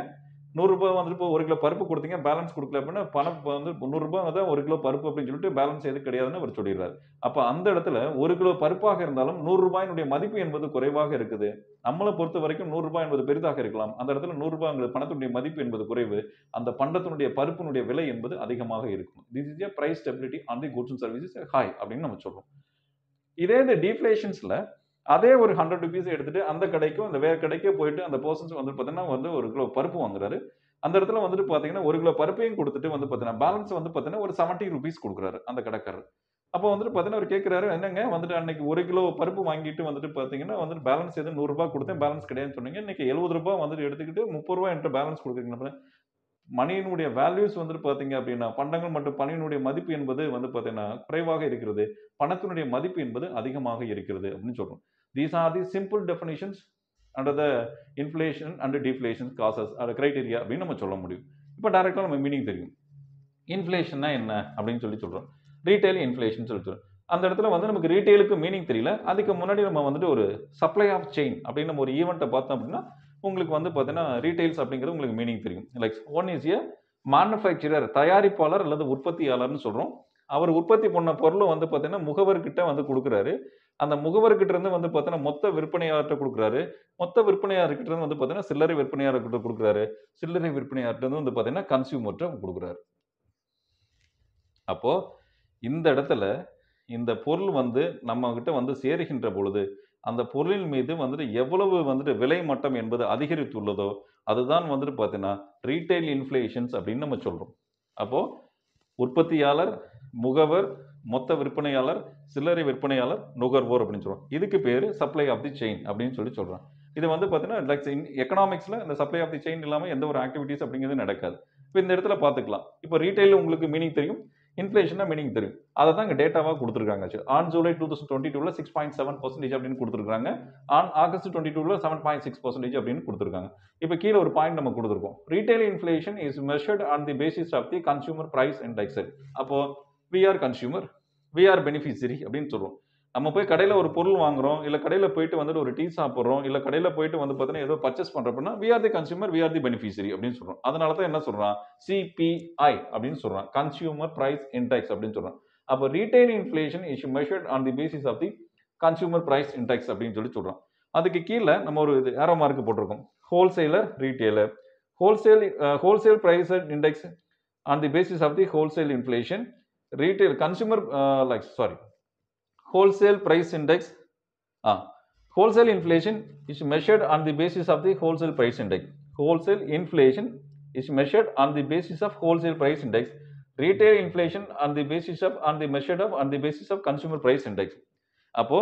நூறுரூபா வந்துட்டு இப்போ ஒரு கிலோ பருப்பு கொடுத்தீங்க பேலன்ஸ் கொடுக்கல அப்படின்னா பணம் இப்போ வந்து நூறுரூபா தான் ஒரு கிலோ பருப்பு அப்படின்னு சொல்லிட்டு பேலன்ஸ் எது கிடையாதுன்னு அவர் சொல்லிடுறாரு. அப்போ அந்த இடத்துல ஒரு கிலோ பருப்பாக இருந்தாலும் நூறுரூபாயினுடைய மதிப்பு என்பது குறைவாக இருக்குது. நம்மளை பொறுத்த வரைக்கும் நூறுரூபா என்பது பெரிதாக இருக்கலாம். அந்த இடத்துல நூறு பணத்தினுடைய மதிப்பு என்பது குறைவு. அந்த பண்டத்தினுடைய பருப்பினுடைய விலை என்பது அதிகமாக இருக்கும். This is a price stability on the goods and services hi அப்படின்னு நம்ம சொல்கிறோம் இதே இந்த டீஃப்ளேஷன்ஸ்ல அதே ஒரு ஹண்ட்ரட் ருபீஸ் எடுத்துட்டு அந்த கடைக்கும் அந்த வேறு கடைக்கே போயிட்டு அந்த பர்சன்ஸ் வந்து பார்த்தீங்கன்னா வந்து ஒரு கிலோ பருப்பு வாங்குறாரு. அந்த இடத்துல வந்துட்டு பார்த்தீங்கன்னா ஒரு கிலோ பருப்பையும் கொடுத்துட்டு வந்து பார்த்தீங்கன்னா பேலன்ஸ் வந்து பார்த்தீங்கன்னா ஒரு செவன்ட்டி ருபீஸ் கொடுக்குறாரு அந்த கடைக்காரர். அப்போ வந்துட்டு பார்த்தீங்கன்னா அவர் கேட்குறாரு என்னங்க? வந்துட்டு அன்னைக்கு ஒரு கிலோ பருப்பு வாங்கிட்டு வந்துட்டு பார்த்தீங்கன்னா வந்துட்டு பேலன்ஸ் எதுவும் நூறுரூபா கொடுத்தேன் பேலன்ஸ் கிடையாதுன்னு சொன்னீங்க. இன்னைக்கு எழுபது ரூபாய் வந்துட்டு எடுத்துக்கிட்டு முப்பது ரூபா என்கிட்ட பேலன்ஸ் கொடுக்குறீங்க. மணியினுடைய வேல்யூஸ் வந்துட்டு பார்த்தீங்க அப்படின்னா பண்டங்கள் மற்றும் பணியினுடைய மதிப்பு என்பது வந்து பார்த்தீங்கன்னா குறைவாக இருக்கிறது. பணத்தினுடைய மதிப்பு என்பது அதிகமாக இருக்கிறது அப்படின்னு சொல்கிறோம் these are the simple definitions under the inflation and deflation causes அது கிரைட்டீரியா அப்படின்னு நம்ம சொல்ல முடியும். இப்போ டைரெக்டாக நம்ம மீனிங் தெரியும். இன்ஃப்ளேஷன்னா என்ன அப்படின்னு சொல்லி சொல்கிறோம் ரீட்டைல் இன்ஃப்ளேஷன் சொல்லி சொல்கிறோம் அந்த இடத்துல வந்து நமக்கு ரீட்டைலுக்கு மீனிங் தெரியல. அதுக்கு முன்னாடி நம்ம வந்துட்டு ஒரு சப்ளை ஆஃப் செயின் அப்படின்னு நம்ம ஒரு ஈவெண்ட்டை பார்த்தோம் அப்படின்னா உங்களுக்கு வந்து பார்த்தீங்கன்னா ரீட்டைல்ஸ் அப்படிங்கிறது உங்களுக்கு மீனிங் தெரியும். Like one is a manufacturer தயாரிப்பாளர் அல்லது உற்பத்தியாளர்னு சொல்கிறோம் அவர் உற்பத்தி பண்ண பொருளும் வந்து பார்த்தீங்கன்னா முகவர்கிட்ட வந்து கொடுக்குறாரு. அந்த முகவர்கிட்ட இருந்து வந்து பார்த்தீங்கன்னா மொத்த விற்பனையாளர்கிட்ட கொடுக்குறாரு. மொத்த விற்பனையாளர்கிட்ட இருந்து வந்து பார்த்தீங்கன்னா சில்லறை விற்பனையாளர்கிட்ட கொடுக்குறாரு. சில்லறை விற்பனையாளர்கிட்ட இருந்து வந்து பார்த்தீங்கன்னா கன்சியூமர்கிட்ட கொடுக்குறாரு. அப்போது இந்த இடத்துல இந்த பொருள் வந்து நம்மக்கிட்ட வந்து சேருகின்ற பொழுது அந்த பொருளின் மீது வந்துட்டு எவ்வளவு வந்துட்டு விலை மட்டம் என்பது அதிகரித்துள்ளதோ அதுதான் வந்துட்டு பார்த்தீங்கன்னா ரீட்டைல் இன்ஃப்ளேஷன்ஸ் அப்படின்னு நம்ம சொல்கிறோம் அப்போது உற்பத்தியாளர் முகவர் மொத்த விற்பனையாளர் சில்லறை விற்பனையாளர் நுகர்வோர் அப்படின்னு சொல்கிறோம் இதுக்கு பேர் சப்ளை ஆஃப் தி செயின் அப்படின்னு சொல்லி சொல்கிறோம் இது வந்து பார்த்தீங்கன்னா லைக் எக்கனாமிக்ஸில் இந்த சப்ளை ஆஃப் தி செயின் இல்லாமல் எந்த ஒரு ஆக்டிவிட்டீஸ் அப்படிங்கிறது நடக்காது. இப்போ இந்த இடத்துல பார்த்துக்கலாம். இப்போ ரீட்டைல் உங்களுக்கு மீனிங் தெரியும். இன்ஃப்ளேஷனா மீனிங் தெரியும். அதை தான் இங்கே டேட்டாவாக கொடுத்துருக்காங்க. On July two thousand twenty டூவில் சிக்ஸ் பாயிண்ட் செவன் பர்சன்டேஜ் அப்படின்னு கொடுத்துருக்காங்க. ஆன் ஆகஸ்ட் டுவெண்ட்டி டூவில் செவன் பாயிண்ட் சிக்ஸ் பர்சன்டேஜ் அப்படின்னு கொடுத்துருக்காங்க. இப்போ கீழே ஒரு பாயிண்ட் நம்ம கொடுத்துருக்கோம். Retail inflation is measured on the basis of the consumer price index அப்போ we are consumer we are beneficiary அப்படின்னு சொல்லுவோம். நம்ம போய் கடையில் ஒரு பொருள் வாங்குறோம் இல்லை கடையில் போயிட்டு வந்துட்டு ஒரு டீ சாப்பிட்றோம் இல்லை கடையில் போயிட்டு வந்து பார்த்தீங்கன்னா ஏதோ purchase பண்ணுறப்பன்னா we are the consumer we are the beneficiary அப்படின்னு சொல்கிறோம் அதனால தான் என்ன சொல்கிறான் சிபிஐ அப்படின்னு சொல்கிறான் கன்சியூமர் ப்ரைஸ் இன்டெக்ஸ் அப்படின்னு சொல்கிறான் அப்போ retail inflation is measured on the basis of the consumer price index அப்படின்னு சொல்லி சொல்கிறோம் அதுக்கு கீழே நம்ம ஒரு இது ஏரோ மார்க் போட்டிருக்கோம். Wholesaler retailer wholesale wholesale price index on the basis of the wholesale inflation retail consumer like sorry wholesale price index ah wholesale inflation is measured on the basis of the wholesale price index wholesale inflation is measured on the basis of wholesale price index retail inflation on the basis of on the measured of on the basis of consumer price index அப்போ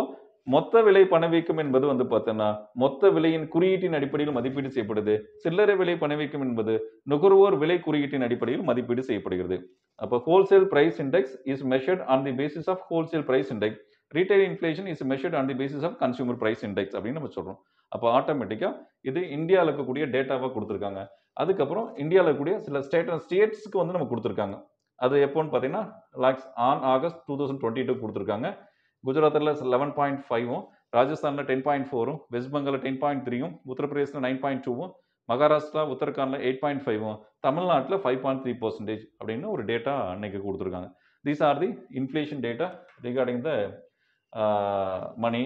மொத்த விலை பணவீக்கம் என்பது வந்து பார்த்தோன்னா மொத்த விலையின் குறியீட்டின் அடிப்படையில் மதிப்பீடு செய்யப்படுது சில்லறை விலை பணவீக்கம் என்பது நுகர்வோர் விலை குறியீட்டின் அடிப்படையில் மதிப்பீடு செய்யப்படுகிறது அப்போ wholesale price index is measured on the basis of wholesale price index retail inflation is measured on the basis of consumer price index அப்படின்னு நம்ம சொல்கிறோம் அப்போ ஆட்டோமேட்டிக்காக இது இந்தியாவில் இருக்கக்கூடிய டேட்டாவாக கொடுத்துருக்காங்க. அதுக்கப்புறம் இந்தியாவில் இருக்கக்கூடிய சில ஸ்டேட் ஸ்டேட்ஸ்க்கு வந்து நம்ம கொடுத்துருக்காங்க. அது எப்போன்னு பார்த்தீங்கன்னா lakhs on August two thousand twenty two கொடுத்துருக்காங்க. குஜராத்தில் லெவன் பாயிண்ட் ஃபைவும் ராஜஸ்தானில் டென் பாயிண்ட் ஃபோரும் வெஸ்ட் பெங்காலில் டென் பாயிண்ட் த்ரீயும் உத்தரப்பிரதேசில் நைன் பாயிண்ட் டூவும் மகாராஷ்டிரா உத்தரகாண்டில் எயிட் பாயிண்ட் ஃபைவும் தமிழ்நாட்டில் ஃபைவ் பாயிண்ட் த்ரீ பர்சன்டேஜ் அப்படின்னு ஒரு டேட்டா அன்னைக்கு கொடுத்துருக்காங்க. These are the inflation data regarding the money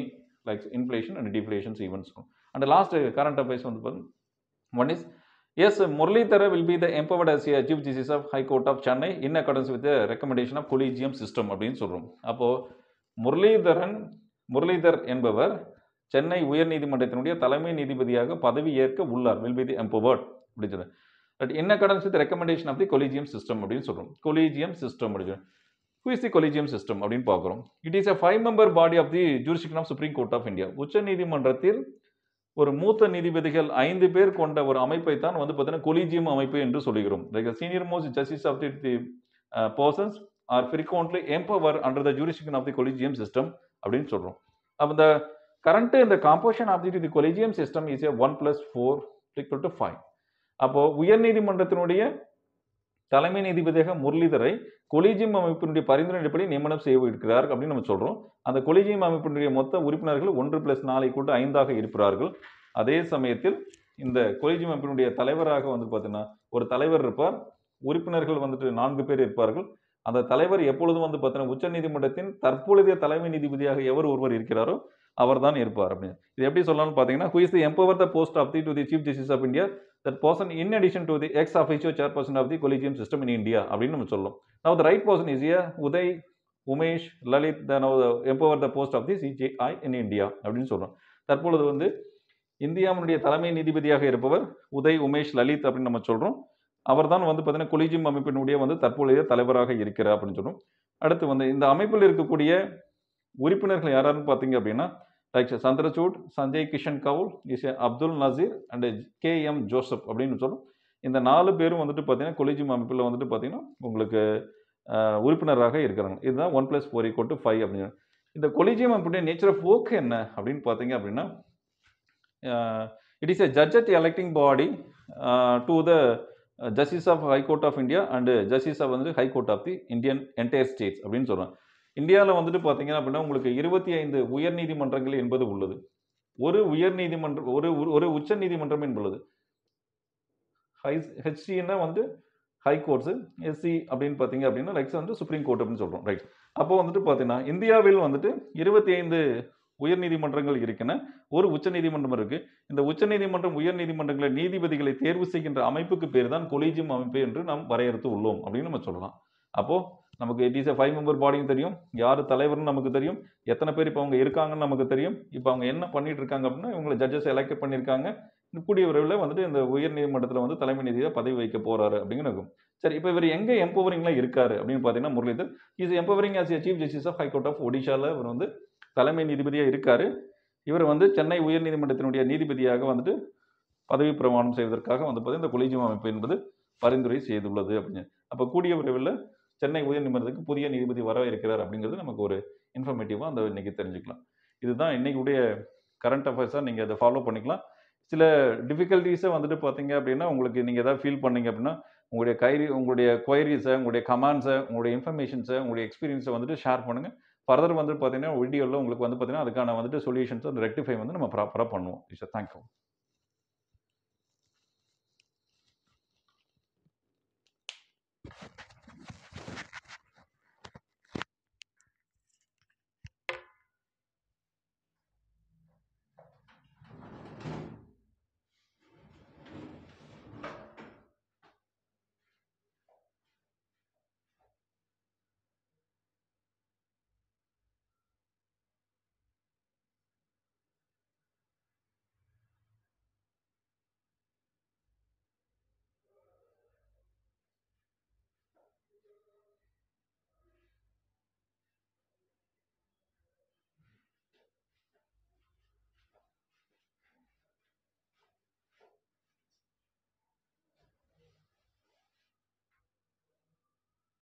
like inflation and deflations events and last current affairs வந்து பார்த்தீங்கன்னா one is S Muralidhar will be the empowered as a chief justice of high court of Chennai in accordance with recommendation of collegium system அப்படின்னு சொல்கிறோம் அப்போது முரளிதரன் முரளிதர் என்பவர் சென்னை உயர்நீதிமன்றத்தினுடைய தலைமை நீதிபதியாக பதவி ஏற்க உள்ளார் வில் பி தி எம்பவர்ட் அப்படின்னு சொல்லுங்கள் but in accordance with recommendation of the collegium system அப்படின்னு சொல்கிறோம் கொலீஜியம் சிஸ்டம் அப்படின்னு who is the collegium system அப்படின்னு பார்க்குறோம். It is a five member body of the jurisdiction of supreme court of India உச்ச நீதிமன்றத்தில் ஒரு மூத்த நீதிபதிகள் ஐந்து பேர் கொண்ட ஒரு அமைப்பை தான் வந்து பார்த்தீங்கன்னா கொலீஜியம் அமைப்பு என்று சொல்லுகிறோம். Like senior most justice of the the persons are frequently empower under the jurisdiction of the collegium system அப்படின்னு சொல்கிறோம் அப்போ இந்த கரண்ட் இந்த composition of the the collegium system is a one plus four equal to five அப்போ உயர்நீதிமன்றத்தினுடைய தலைமை நீதிபதியாக முரளிதரை collegium அமைப்பினுடைய பரிந்துரை அடிப்படையில் நியமனம் செய்ய இருக்கிறார் அப்படின்னு நம்ம சொல்கிறோம் அந்த கொலீஜியம் அமைப்பினுடைய மொத்த உறுப்பினர்கள் ஒன்று பிளஸ் நாலு கூட்டு ஐந்தாக இருப்பார்கள். அதே சமயத்தில் இந்த கொலிஜியம் அமைப்பினுடைய தலைவராக வந்து பார்த்தீங்கன்னா ஒரு தலைவர் இருப்பார். உறுப்பினர்கள் வந்துட்டு நான்கு பேர் இருப்பார்கள். அந்த தலைவர் எப்பொழுதும் வந்து பார்த்தீங்கன்னா உச்ச நீதிமன்றத்தின் தற்பொழுதைய தலைமை நீதிபதியாக எவர் ஒருவர் இருக்கிறாரோ அவர் தான் இருப்பார் அப்படின்னு. இது எப்படி சொல்லலாம்னு பார்த்தீங்கன்னா who is the empower the post of the to the chief justice of India that person in addition to the ex officio chairperson of the collegium system in India அப்படின்னு நம்ம சொல்லும் now the right person is a Uday Umesh Lalit the now empower the post of the CJI in India அப்படின்னு சொல்கிறோம் தற்பொழுது வந்து இந்தியாவினுடைய தலைமை நீதிபதியாக இருப்பவர் உதய் உமேஷ் லலித் அப்படின்னு நம்ம சொல்கிறோம் அவர் தான் வந்து பார்த்தீங்கன்னா கொலிஜியம் அமைப்பினுடைய வந்து தற்போதைய தலைவராக இருக்கிறார் அப்படின்னு சொல்றோம். அடுத்து வந்து இந்த அமைப்பில் இருக்கக்கூடிய உறுப்பினர்கள் யாராருன்னு பார்த்தீங்க அப்படின்னா like Chandrachud Sanjay Kishan Kaul is Abdul Nazeer and K M Joseph அப்படின்னு சொல்லும். இந்த நாலு பேரும் வந்துட்டு பார்த்தீங்கன்னா கொலிஜியம் அமைப்பில் வந்துட்டு பார்த்தீங்கன்னா உங்களுக்கு உறுப்பினராக இருக்கிறாங்க. இதுதான் one plus four equal to five அப்படின்னு இந்த கொலிஜியம் அமைப்புடைய நேச்சர் ஆஃப் ஒர்க் என்ன அப்படின்னு பார்த்தீங்க அப்படின்னா it is a judged electing body to the justice of high court of India and justice of வந்துட்டு high court of the Indian entire states அப்படின்னு சொல்கிறேன் இந்தியாவில் வந்துட்டு பார்த்தீங்கன்னா அப்படின்னா உங்களுக்கு இருபத்தி ஐந்து உயர் நீதிமன்றங்கள் என்பது உள்ளது. ஒரு உயர் நீதிமன்றம் ஒரு ஒரு உச்ச நீதிமன்றம் என்பது. ஹை ஹெச்சின்னா வந்து ஹை கோர்ட்ஸு எஸ்சி அப்படின்னு பார்த்தீங்க அப்படின்னா லைக்ஸ் வந்து சுப்ரீம் கோர்ட் அப்படின்னு சொல்கிறோம் ரைட் அப்போ வந்துட்டு பார்த்தீங்கன்னா இந்தியாவில் வந்துட்டு இருபத்தி ஐந்து உயர் நீதிமன்றங்கள் இருக்கின ஒரு உச்ச நீதிமன்றம் இருக்கு. இந்த உச்ச நீதிமன்றம் உயர் நீதிமன்றங்களை நீதிபதிகளை தேர்வு செய்கின்ற அமைப்புக்கு பேர் தான் கொலீஜியம் அமைப்பு என்று நாம் வரையறுத்து உள்ளோம் அப்படின்னு நம்ம சொல்லலாம். அப்போது நமக்கு it is a five member பாடியும் தெரியும். யார் தலைவர்னு நமக்கு தெரியும். எத்தனை பேர் இப்போ அவங்க இருக்காங்கன்னு நமக்கு தெரியும். இப்போ அவங்க என்ன பண்ணிட்டு இருக்காங்க அப்படின்னா இவங்களை ஜட்ஜஸ் எலெக்ட் பண்ணியிருக்காங்க. கூடிய விரைவில் வந்துட்டு இந்த உயர் நீதிமன்றத்தில் வந்து தலைமை நீதியாக பதவி வைக்க போறாரு அப்படின்னு இருக்கும். சரி இப்போ இவர் எங்கே எம்பவரிங்லாம் இருக்காரு அப்படின்னு பார்த்தீங்கன்னா Muralidhar is empowering as a chief justice of high court of ஒடிஷாவில் இவர் வந்து தலைமை நீதிபதியாக இருக்காரு. இவர் வந்து சென்னை உயர் நீதிமன்றத்தினுடைய நீதிபதியாக வந்துட்டு பதவி பிரமாணம் செய்வதற்காக வந்து பார்த்தீங்கன்னா இந்த கொலிஜியம் அமைப்பு என்பது பரிந்துரை செய்துள்ளது அப்படின்னு. அப்போ கூடிய விரைவில் சென்னை உயர்நீதிமன்றத்துக்கு புதிய நீதிபதி வர இருக்கிறார் அப்படிங்கிறது நமக்கு ஒரு இன்ஃபர்மேட்டிவாக அந்த இன்றைக்கி தெரிஞ்சுக்கலாம். இதுதான் இன்னைக்குடைய கரண்ட் அஃபேர்ஸாக நீங்கள் அதை ஃபாலோ பண்ணிக்கலாம். சில டிஃபிகல்ட்டிஸை வந்துட்டு பார்த்தீங்க அப்படின்னா உங்களுக்கு நீங்கள் எதாவது ஃபீல் பண்ணீங்க அப்படின்னா உங்களுடைய கைரி உங்களுடைய கொயரிஸை உங்களுடைய கமாண்ட்ஸை உங்களுடைய இன்ஃபர்மேஷன்ஸை உங்களுடைய எக்ஸ்பீரியன்ஸை வந்துட்டு ஷேர் பண்ணுங்கள் ஃபர்தர் வந்துட்டு பார்த்தீங்கன்னா வீடியோவில் உங்களுக்கு வந்து பார்த்தீங்கன்னா அதுக்கான வந்துட்டு சொல்யூஷன்ஸ் அந்த ரெக்டிஃபை வந்து நம்ம ப்ராப்பராக பண்ணுவோம். It's thank you